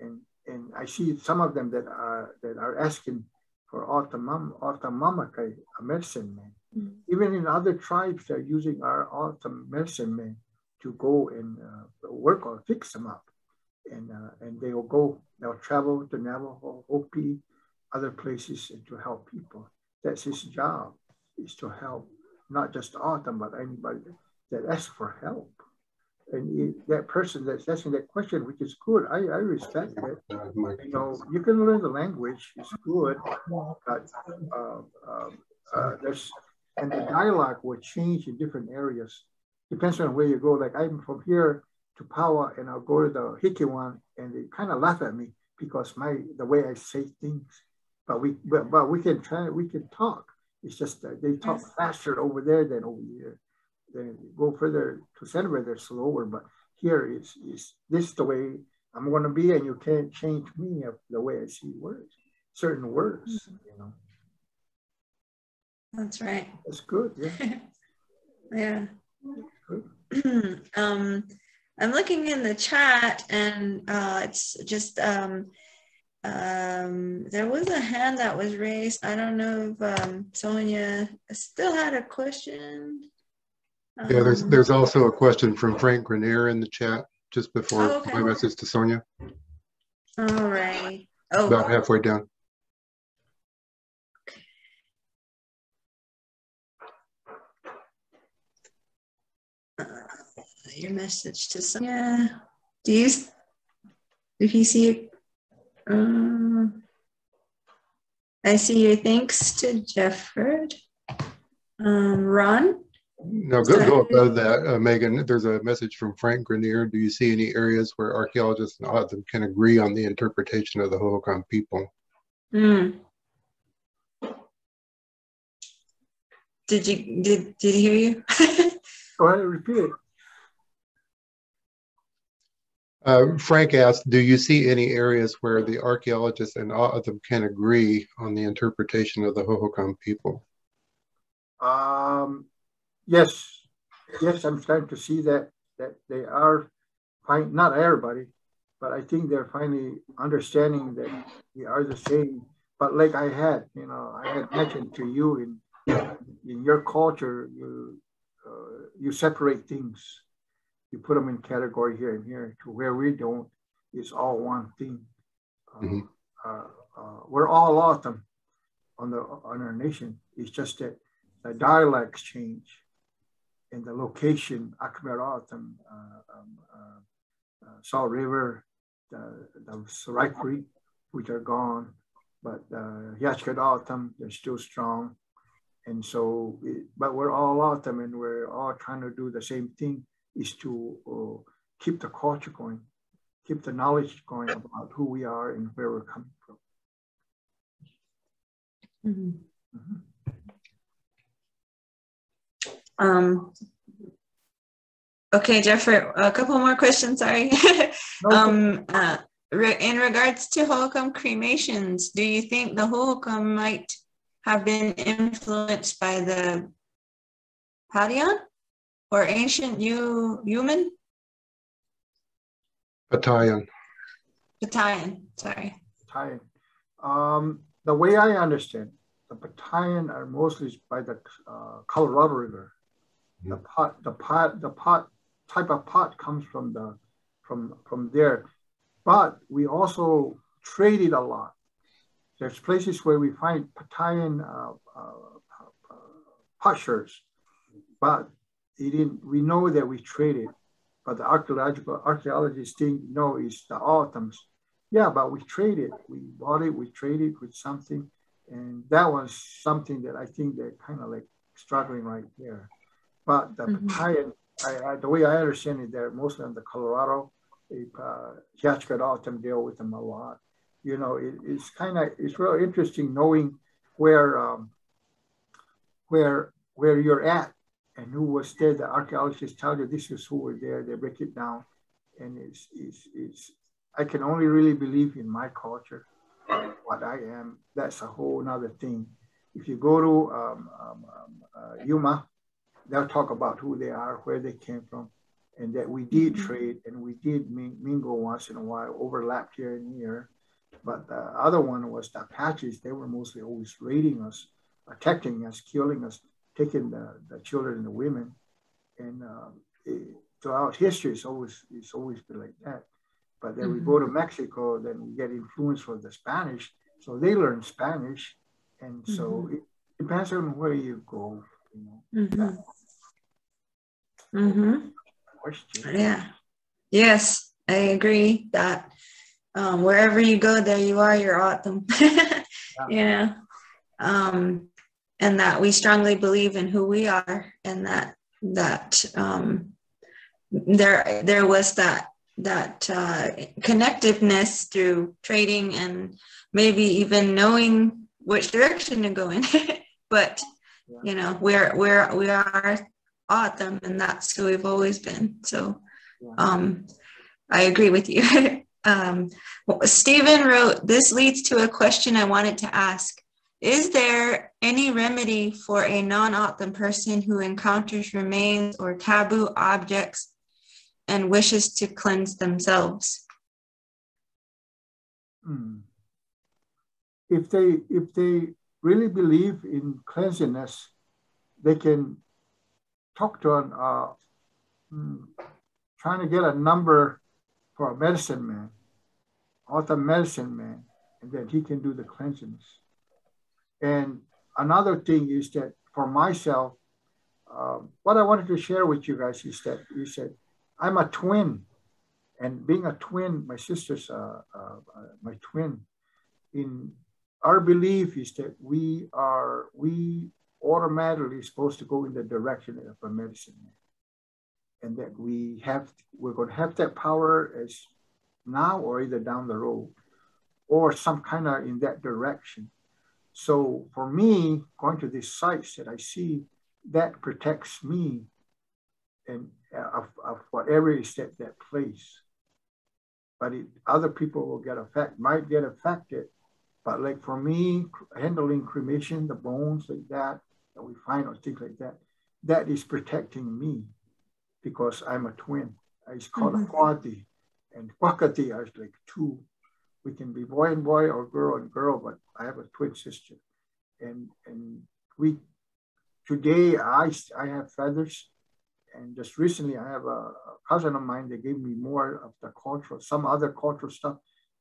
And and I see some of them that are that are asking for O'odham a medicine man. Mm-hmm. Even in other tribes, they're using our O'odham medicine man to go and uh, work or fix them up. And, uh, and they will go, they'll travel to Navajo, Hopi, other places to help people. That's his job, is to help not just O'odham, but anybody that asks for help. And that person that's asking that question, which is good, I, I respect it. You know, you can learn the language, it's good, but uh, um, uh, there's, and the dialogue will change in different areas depends on where you go. Like I'm from here Topawa and I'll go to the Hickiwan and they kind of laugh at me because my the way I say things. But we but, but we can try we can talk. It's just that they talk faster over there than over here. They go further to celebrate, they're slower, but here is is this the way I'm going to be, and you can't change me of the way I see words, certain words, mm-hmm. you know. That's right. That's good. Yeah. (laughs) yeah. (clears throat) um, I'm looking in the chat and uh, it's just um, um, there was a hand that was raised. I don't know if um, Sonia still had a question. Yeah, there's um, there's also a question from Frank Grenier in the chat just before oh, okay. my message to Sonia. All right. Oh, about halfway down. your message to Sonia. Do you, if you see it, um, I see your thanks to Jefford. Um, Ron? No, go, go above that, uh, Megan. There's a message from Frank Grenier. Do you see any areas where archaeologists and authors can agree on the interpretation of the Hohokam people? Mm. Did you did did he hear you? (laughs) Go ahead, repeat it. Uh, Frank asked, do you see any areas where the archaeologists and all of them can agree on the interpretation of the Hohokam people? Um, yes, yes, I'm starting to see that that they are fine. Not everybody, but I think they're finally understanding that we are the same. But like I had, you know, I had mentioned to you in in your culture, you uh, you separate things, you put them in category here and here. To where we don't, it's all one thing. Uh, mm-hmm. uh, uh we're all O'odham on the on our nation. It's just that the dialects change and the location, O'odham, uh, um, uh, uh, Salt River, the, the Sarai Creek, which are gone, but uh, they're still strong. And so, it, but we're all O'odham and we're all trying to do the same thing is to uh, keep the culture going, keep the knowledge going about who we are and where we're coming from. Mm-hmm. Mm-hmm. Um, okay, Jefford, a couple more questions. Sorry. (laughs) um, uh, in regards to Hohokam cremations, do you think the Hohokam might have been influenced by the Patayan or ancient U human? Patayan. Patayan, sorry. Patayan. Um, the way I understand, the Patayan are mostly by the uh, Colorado River. The pot, the pot, the pot type of pot comes from the from from there, but we also traded a lot. There's places where we find Patayan uh, uh, uh, but he didn't. We know that we traded, but the archaeological archaeologists think no, it's the O'odhams yeah, but we traded. We bought it. We traded with something, and that was something that I think they're kind of like struggling right there. But the mm-hmm. I, I, the way I understand it, they're mostly on the Colorado. Uh, O'odham deal with them a lot. You know, it, it's kind of it's real interesting knowing where um, where where you're at and who was there. The archaeologists tell you this is who were there. They break it down, and it's it's it's I can only really believe in my culture, what I am. That's a whole other thing. If you go to um, um, um, uh, Yuma, they'll talk about who they are, where they came from, and that we did mm-hmm. trade and we did mingle once in a while, overlapped here and here. But the other one was the Apaches. They were mostly always raiding us, attacking us, killing us, taking the, the children and the women. And uh, it, throughout history, it's always it's always been like that. But then mm-hmm. we go to Mexico, then we get influence from the Spanish. So they learn Spanish. And so mm-hmm. it depends on where you go, you know. Mm-hmm. mm-hmm. Yeah. Yes, I agree that um, wherever you go, there you are, you're O'odham. (laughs) yeah. yeah. Um, and that we strongly believe in who we are and that that um, there there was that that uh, connectiveness through trading and maybe even knowing which direction to go in. (laughs) but you know, we're we're we are O'odham, and that's who we've always been. So, um, I agree with you. (laughs) um, Stephen wrote, "This leads to a question I wanted to ask." Is there any remedy for a non-O'odham person who encounters remains or taboo objects and wishes to cleanse themselves. Hmm. If they if they really believe in cleanliness, they can talk to an uh, hmm, trying to get a number for a medicine man, O'odham medicine man, and then he can do the cleanliness. And another thing is that for myself, uh, what I wanted to share with you guys is that you said I'm a twin, and being a twin, my sister's uh, uh, uh, my twin. In our belief is that we are we automatically supposed to go in the direction of a medicine and that we have we're going to have that power as now or either down the road, or some kind of in that direction. So for me, going to these sites that I see, that protects me and uh, of, of whatever is that, that place. But it, other people will get affected, might get affected. But like for me, handling cremation, the bones like that, that we find or things like that, that is protecting me because I'm a twin. It's called mm-hmm. a quadi. And Wakati is like two. We can be boy and boy or girl and girl, but I have a twin sister. And and we today I I have feathers. And just recently I have a, a cousin of mine that gave me more of the cultural, some other cultural stuff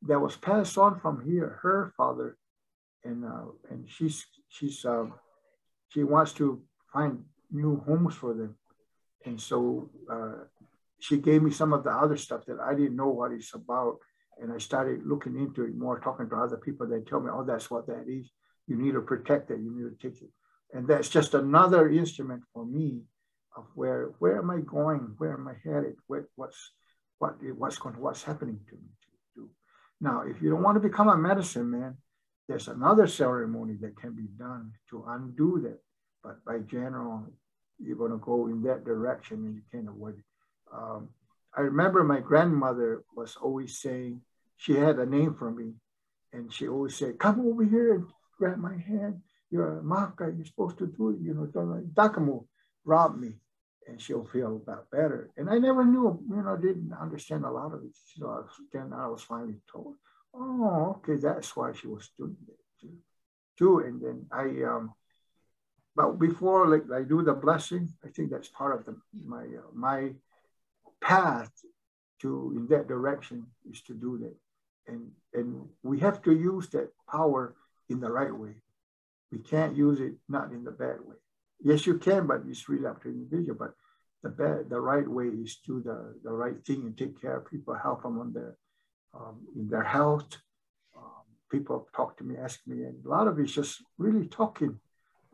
that was passed on from here, her father. And uh, and she's she's um, she wants to find new homes for them. And so uh, she gave me some of the other stuff that I didn't know what it's about. And I started looking into it more, talking to other people. They tell me, oh, that's what that is. You need to protect it. You need to take it. And that's just another instrument for me of where where am I going? Where am I headed? What, what's what what's going what's happening to me. Now, if you don't want to become a medicine man, there's another ceremony that can be done to undo that. But by general, you're going to go in that direction and you can't avoid it. Um, I remember my grandmother was always saying, she had a name for me, and she always said, Come over here and grab my hand. You're a maka, you're supposed to do it. You know, Dakamu robbed me, and she'll feel about better. And I never knew, you know, didn't understand a lot of it. So then I was finally told, Oh, okay, that's why she was doing it too. too. And then I, um, but before like I do the blessing, I think that's part of the my uh, my path to in that direction is to do that, and and we have to use that power in the right way. We can't use it not in the bad way. Yes, you can, but it's really up to individual. But the bad, the right way is do the, the right thing and take care of people, help them on their um, in their health. Um, people talk to me, ask me, and a lot of it's just really talking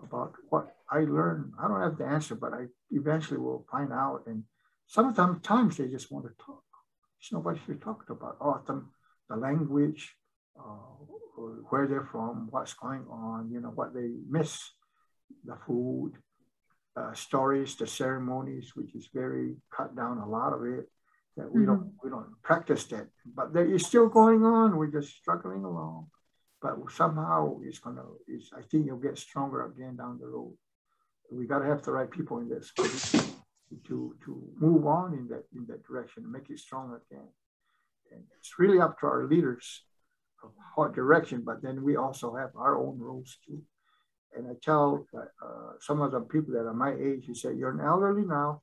about what I learned. I don't have the answer, but I eventually will find out. And sometimes times they just want to talk. There's nobody to talk about. Oh, the, the language, uh, where they're from, what's going on, you know, what they miss, the food, uh, stories, the ceremonies, which is very cut down a lot of it. That we mm-hmm. don't we don't practice that, but there is still going on. We're just struggling along but somehow it's gonna. It's, I think you'll get stronger again down the road. We got to have the right people in this to to move on in that in that direction and make it strong again. And it's really up to our leaders of what direction. But then we also have our own roles too. And I tell uh, some of the people that are my age, you say, you're an elderly now,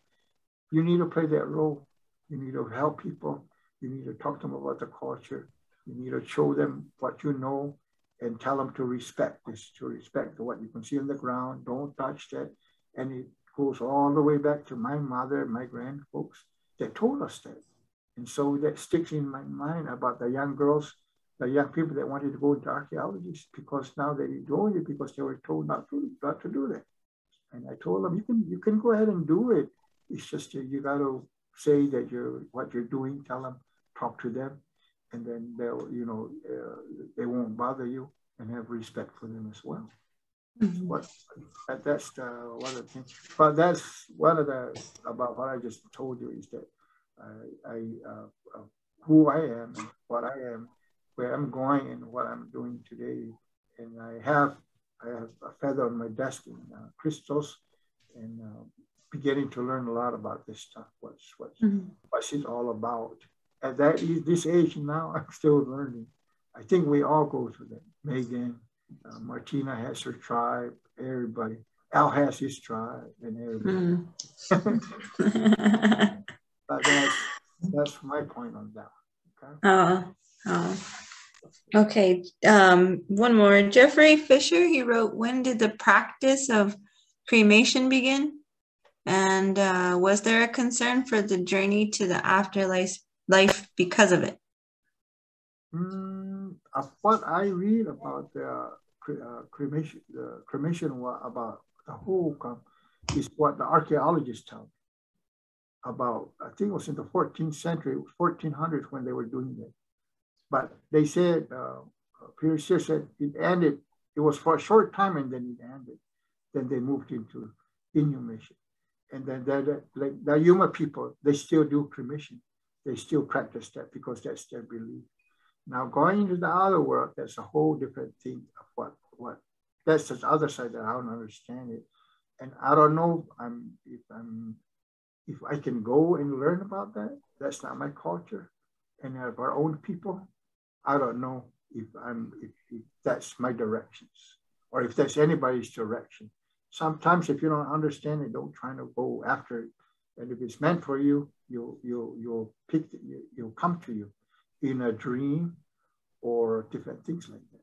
you need to play that role. You need to help people. You need to talk to them about the culture. You need to show them what you know and tell them to respect this, to respect what you can see on the ground. Don't touch that. And it goes all the way back to my mother, my grand folks that told us that. And so that sticks in my mind about the young girls, the young people that wanted to go into archaeology because now they're doing it because they were told not to, not to do that. And I told them, you can you can go ahead and do it. It's just you got to say that you're what you're doing. Tell them, talk to them, and then they'll, you know, uh, they won't bother you and have respect for them as well. Mm-hmm. What that, that's the, one of the things. But that's one of the about what I just told you is that I, I uh, uh, who I am and what I am, where I'm going and what I'm doing today, and I have I have a feather on my desk in uh, crystals, and uh, beginning to learn a lot about this stuff. What's what's mm-hmm. what's it all about? at that this age now, (laughs) I'm still learning. I think we all go through that. Megan, uh, Martina has her tribe, everybody. Al has his tribe, and everybody. Mm. (laughs) but that's, that's my point on that. Okay. Oh, oh. Okay. Um, one more. Jeffrey Fisher, he wrote, When did the practice of cremation begin? And uh, was there a concern for the journey to the afterlife life because of it? Mm, what I read about the uh, cremation, the cremation about the whole is what the archaeologists tell me about. I think it was in the 14th century, 1400s when they were doing it. But they said, uh, said it ended. It was for a short time and then it ended. Then they moved into inhumation. And then the, like the Yuma people, they still do cremation they still practice that because that's their belief. Now going into the other world, that's a whole different thing of what what that's the other side that I don't understand it. And I don't know I'm, if I'm if I can go and learn about that. That's not my culture. And of our own people, I don't know if I'm if, if that's my directions or if that's anybody's direction. Sometimes if you don't understand it, don't try to go after it. And if it's meant for you, you'll you'll you'll pick it, you'll come to you in a dream or different things like that.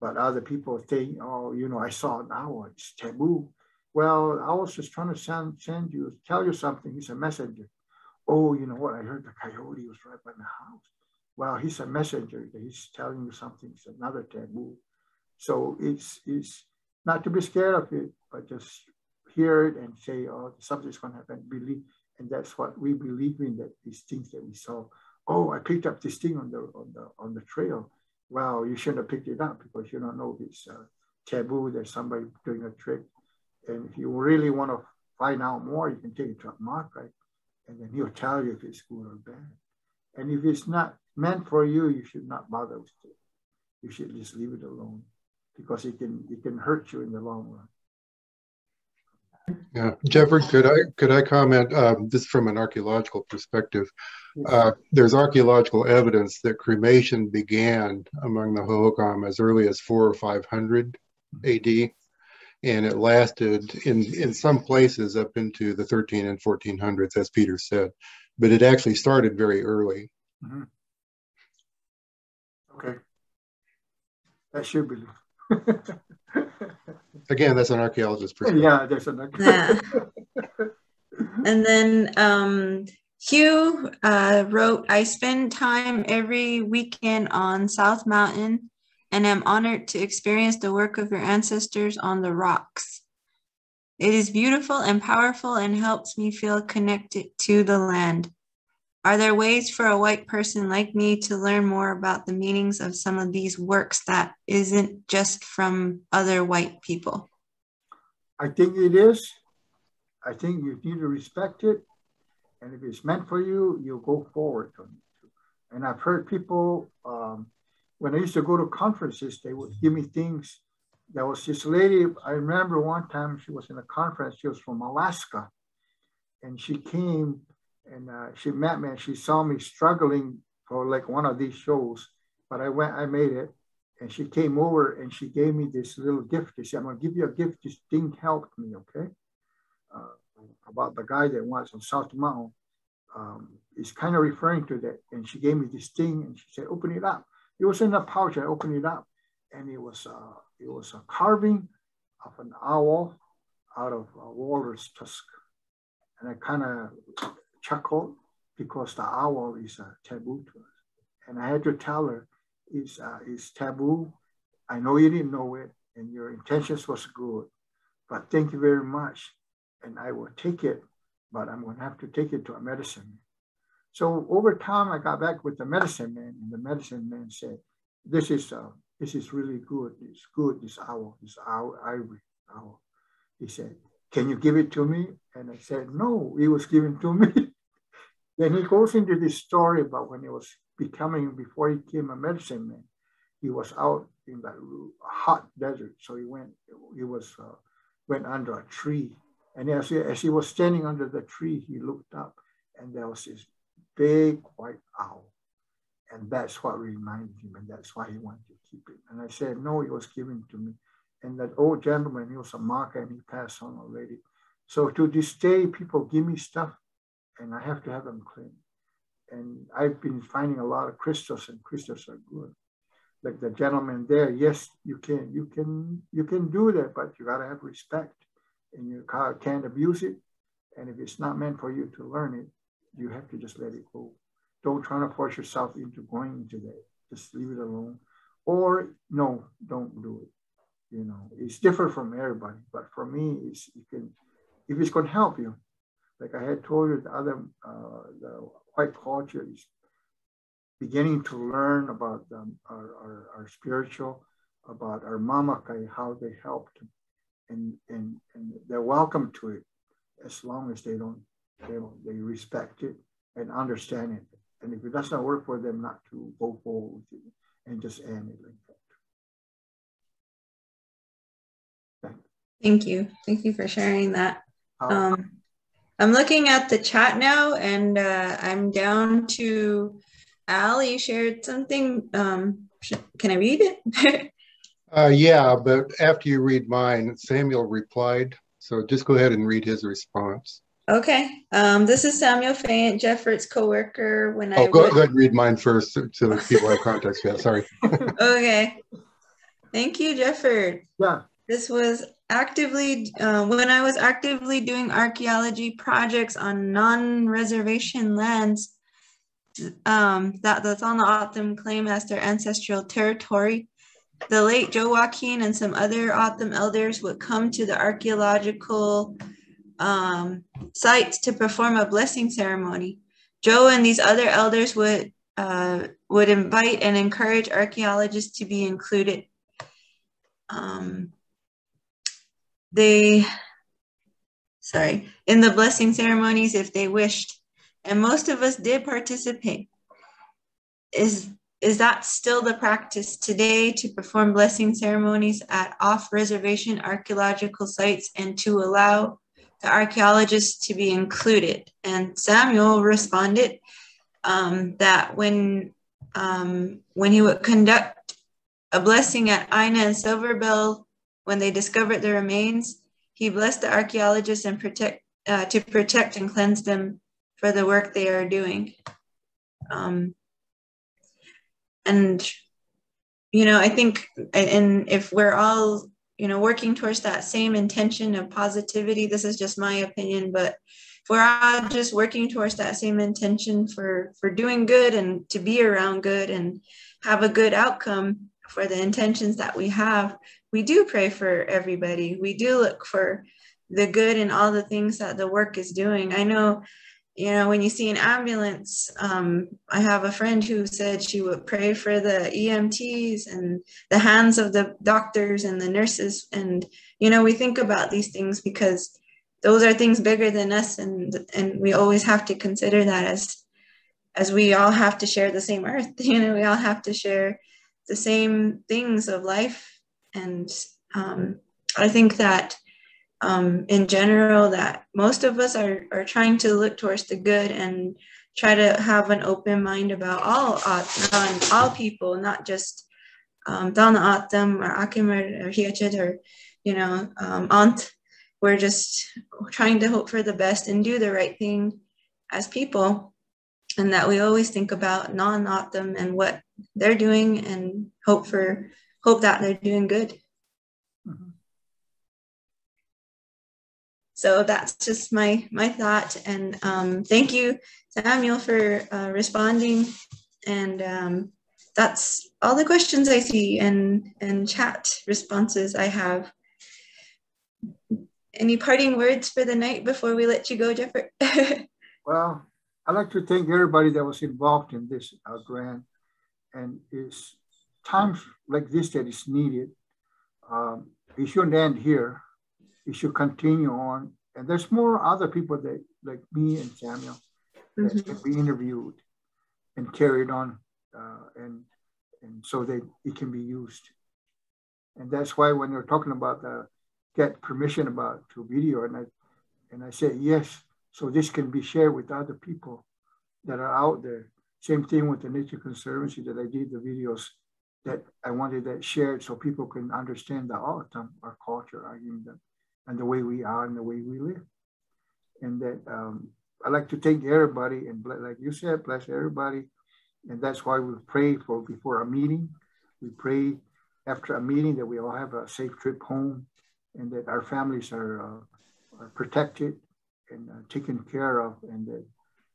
But other people think, oh, you know, I saw an owl, it's taboo. Well, I was just trying to send, send you, tell you something. He's a messenger. Oh, you know what? I heard the coyote was right by my house. Well, he's a messenger. He's telling you something. It's another taboo. So it's, it's not to be scared of it, but just hear it and say, oh, something's going to happen. Believe. And that's what we believe in, that these things that we saw. Oh, I picked up this thing on the, on the, on the trail. Well, you shouldn't have picked it up because you don't know if it's uh, taboo. There's somebody doing a trick and if you really want to find out more, you can take it to a makai, And then he'll tell you if it's good or bad. And if it's not meant for you, you should not bother with it. You should just leave it alone because it can it can hurt you in the long run. Yeah, Jefford, could I could I comment um, this from an archaeological perspective? Uh, there's archaeological evidence that cremation began among the Hohokam as early as four or five hundred A.D and it lasted in in some places up into the 13 and 1400s as peter said but it actually started very early mm-hmm. Okay that should be (laughs) again that's an archaeologist perspective yeah there's an archaeologist. yeah. and then um, hugh uh, wrote i spend time every weekend on south mountain and am honored to experience the work of your ancestors on the rocks. It is beautiful and powerful and helps me feel connected to the land. Are there ways for a white person like me to learn more about the meanings of some of these works that isn't just from other white people? I think it is. I think you need to respect it. And if it's meant for you, you'll go forward from it. And I've heard people um, when I used to go to conferences, they would give me things. There was this lady, I remember one time she was in a conference, she was from Alaska. And she came and uh, she met me and she saw me struggling for like one of these shows. But I went, I made it. And she came over and she gave me this little gift. She said, I'm to give you a gift. This thing helped me, okay? Uh, about the guy that was on South Mountain. Um, kind of referring to that. And she gave me this thing and she said, open it up. It was in a pouch. I opened it up, and it was uh, it was a carving of an owl out of a walrus tusk, and I kind of chuckled because the owl is a taboo to us, and I had to tell her it's uh, it's taboo. I know you didn't know it, and your intentions was good, but thank you very much, and I will take it, but I'm going to have to take it to a medicine man. so over time, I got back with the medicine man, and the medicine man said, "This is uh, this is really good. It's good. This owl, this owl, ivory owl." He said, "Can you give it to me?" And I said, "No, it was given to me." (laughs) then he goes into this story about when he was becoming before he became a medicine man. He was out in that hot desert, so he went. He was uh, went under a tree, and as he, as he was standing under the tree, he looked up, and there was this big white owl. And that's what reminded him, and that's why he wanted to keep it. And I said, No, it was given to me. And that old gentleman, he was a makai and he passed on already. So to this day, people give me stuff and I have to have them clean. And I've been finding a lot of crystals, and crystals are good. Like the gentleman there, yes, you can, you can, you can do that, but you gotta have respect, and you can't abuse it. And if it's not meant for you to learn it, you have to just let it go. Don't try to force yourself into going into that. Just leave it alone. Or no, don't do it. You know, it's different from everybody, but for me, it's you can if it's going to help you. Like I had told you, the other uh, the white culture is beginning to learn about um, our, our, our, spiritual, about our mamakai, how they helped, and, and, and they're welcome to it as long as they don't they, they respect it and understand it. And if it does not work for them, not to go forward with it and just end it like that. Thank you. Thank you for sharing that. Um, I'm looking at the chat now and uh, I'm down to Ali shared something. Um, can I read it? (laughs) Uh, yeah, but after you read mine, Samuel replied. So just go ahead and read his response. okay. Um, this is Samuel Fayant, Jefford's coworker. When I Oh, go, worked- go ahead and read mine first so so that people have context. Yeah, sorry. (laughs) okay. Thank you, Jefford. yeah, This was actively, uh, when I was actively doing archaeology projects on non-reservation lands um, that the Tohono claim as their ancestral territory. The late Joe Joaquin and some other O'odham elders would come to the archaeological um, sites to perform a blessing ceremony. Joe and these other elders would uh, would invite and encourage archaeologists to be included. Um, they, sorry, in the blessing ceremonies if they wished, and most of us did participate. Is is that still the practice today to perform blessing ceremonies at off-reservation archaeological sites and to allow the archaeologists to be included? And Samuel responded um, that when um, when he would conduct a blessing at Ina and Silverbell when they discovered the remains, he blessed the archaeologists and protect uh, to protect and cleanse them for the work they are doing. Um, and you know, I think, and if we're all you know working towards that same intention of positivity, this is just my opinion, but if we're all just working towards that same intention for for doing good and to be around good and have a good outcome for the intentions that we have we do pray for everybody. We do look for the good in all the things that the work is doing. I know you know when you see an ambulance um, i have a friend who said she would pray for the emts and the hands of the doctors and the nurses. And you know we think about these things because those are things bigger than us and and we always have to consider that as as we all have to share the same earth. (laughs) You know we all have to share the same things of life and um, i think that um, in general that most of us are, are trying to look towards the good and try to have an open mind about all uh, all people not just um, Dana Atam or Akim or, Hiachit or you know um, Aunt we're just trying to hope for the best and do the right thing as people. And that we always think about non them and what they're doing and hope for hope that they're doing good. Mhm. so that's just my my thought. And um, thank you samuel for uh, responding. And um, that's all the questions i see and and chat responses i have. Any parting words for the night before we let you go Jefford (laughs) well, I'd like to thank everybody that was involved in this uh, grant. And it's times like this that is needed. Um, it shouldn't end here. It should continue on. And there's more other people that, like me and Samuel, that Mhm. can be interviewed and carried on, uh, and and so that it can be used. And that's why when they're talking about the get permission about to video, and I and I said yes, so this can be shared with other people that are out there. Same thing with the Nature Conservancy that I did the videos that I wanted that shared so people can understand the art our culture, I the, and the way we are and the way we live. And that um, I like to thank everybody and like you said, bless everybody. And that's why we pray for before a meeting. We pray after a meeting that we all have a safe trip home and that our families are, uh, are protected and uh, taken care of, and that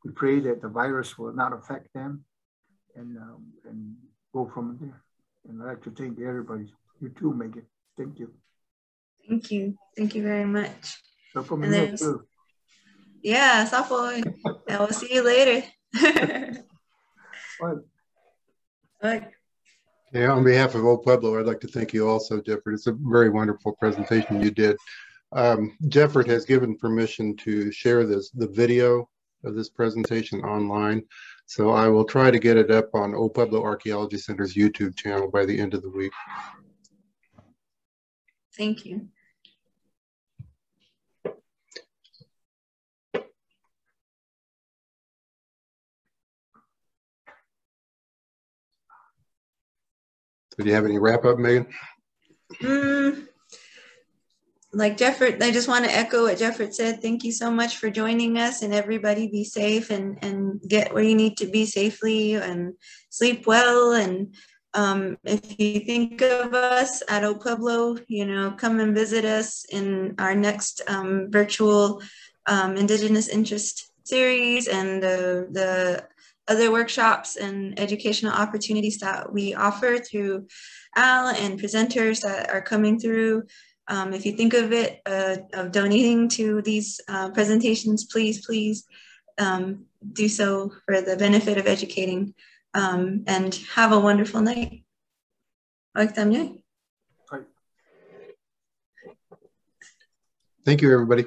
we pray that the virus will not affect them, and um, and go from there. And I'd like to thank everybody. You too, Megan. Thank you. thank you thank you very much So from And here too. yeah Sapo. (laughs) and we'll see you later Well, Bye. Yeah, on behalf of Old Pueblo, I'd like to thank you also, Jefford. It's a very wonderful presentation you did. Um, Jefford has given permission to share this, the video of this presentation online. So I will try to get it up on Old Pueblo Archaeology Center's YouTube channel by the end of the week. Thank you. So do you have any wrap up, Megan? Mm, like Jefford, I just want to echo what Jefford said. Thank you so much for joining us and everybody be safe and, and get where you need to be safely and sleep well. And um, if you think of us at Old Pueblo, you know, come and visit us in our next um, virtual um, Indigenous Interest series and the other workshops and educational opportunities that we offer through Al and presenters that are coming through. Um, if you think of it, uh, of donating to these uh, presentations, please, please um, do so for the benefit of educating um, and have a wonderful night. Thank you, everybody.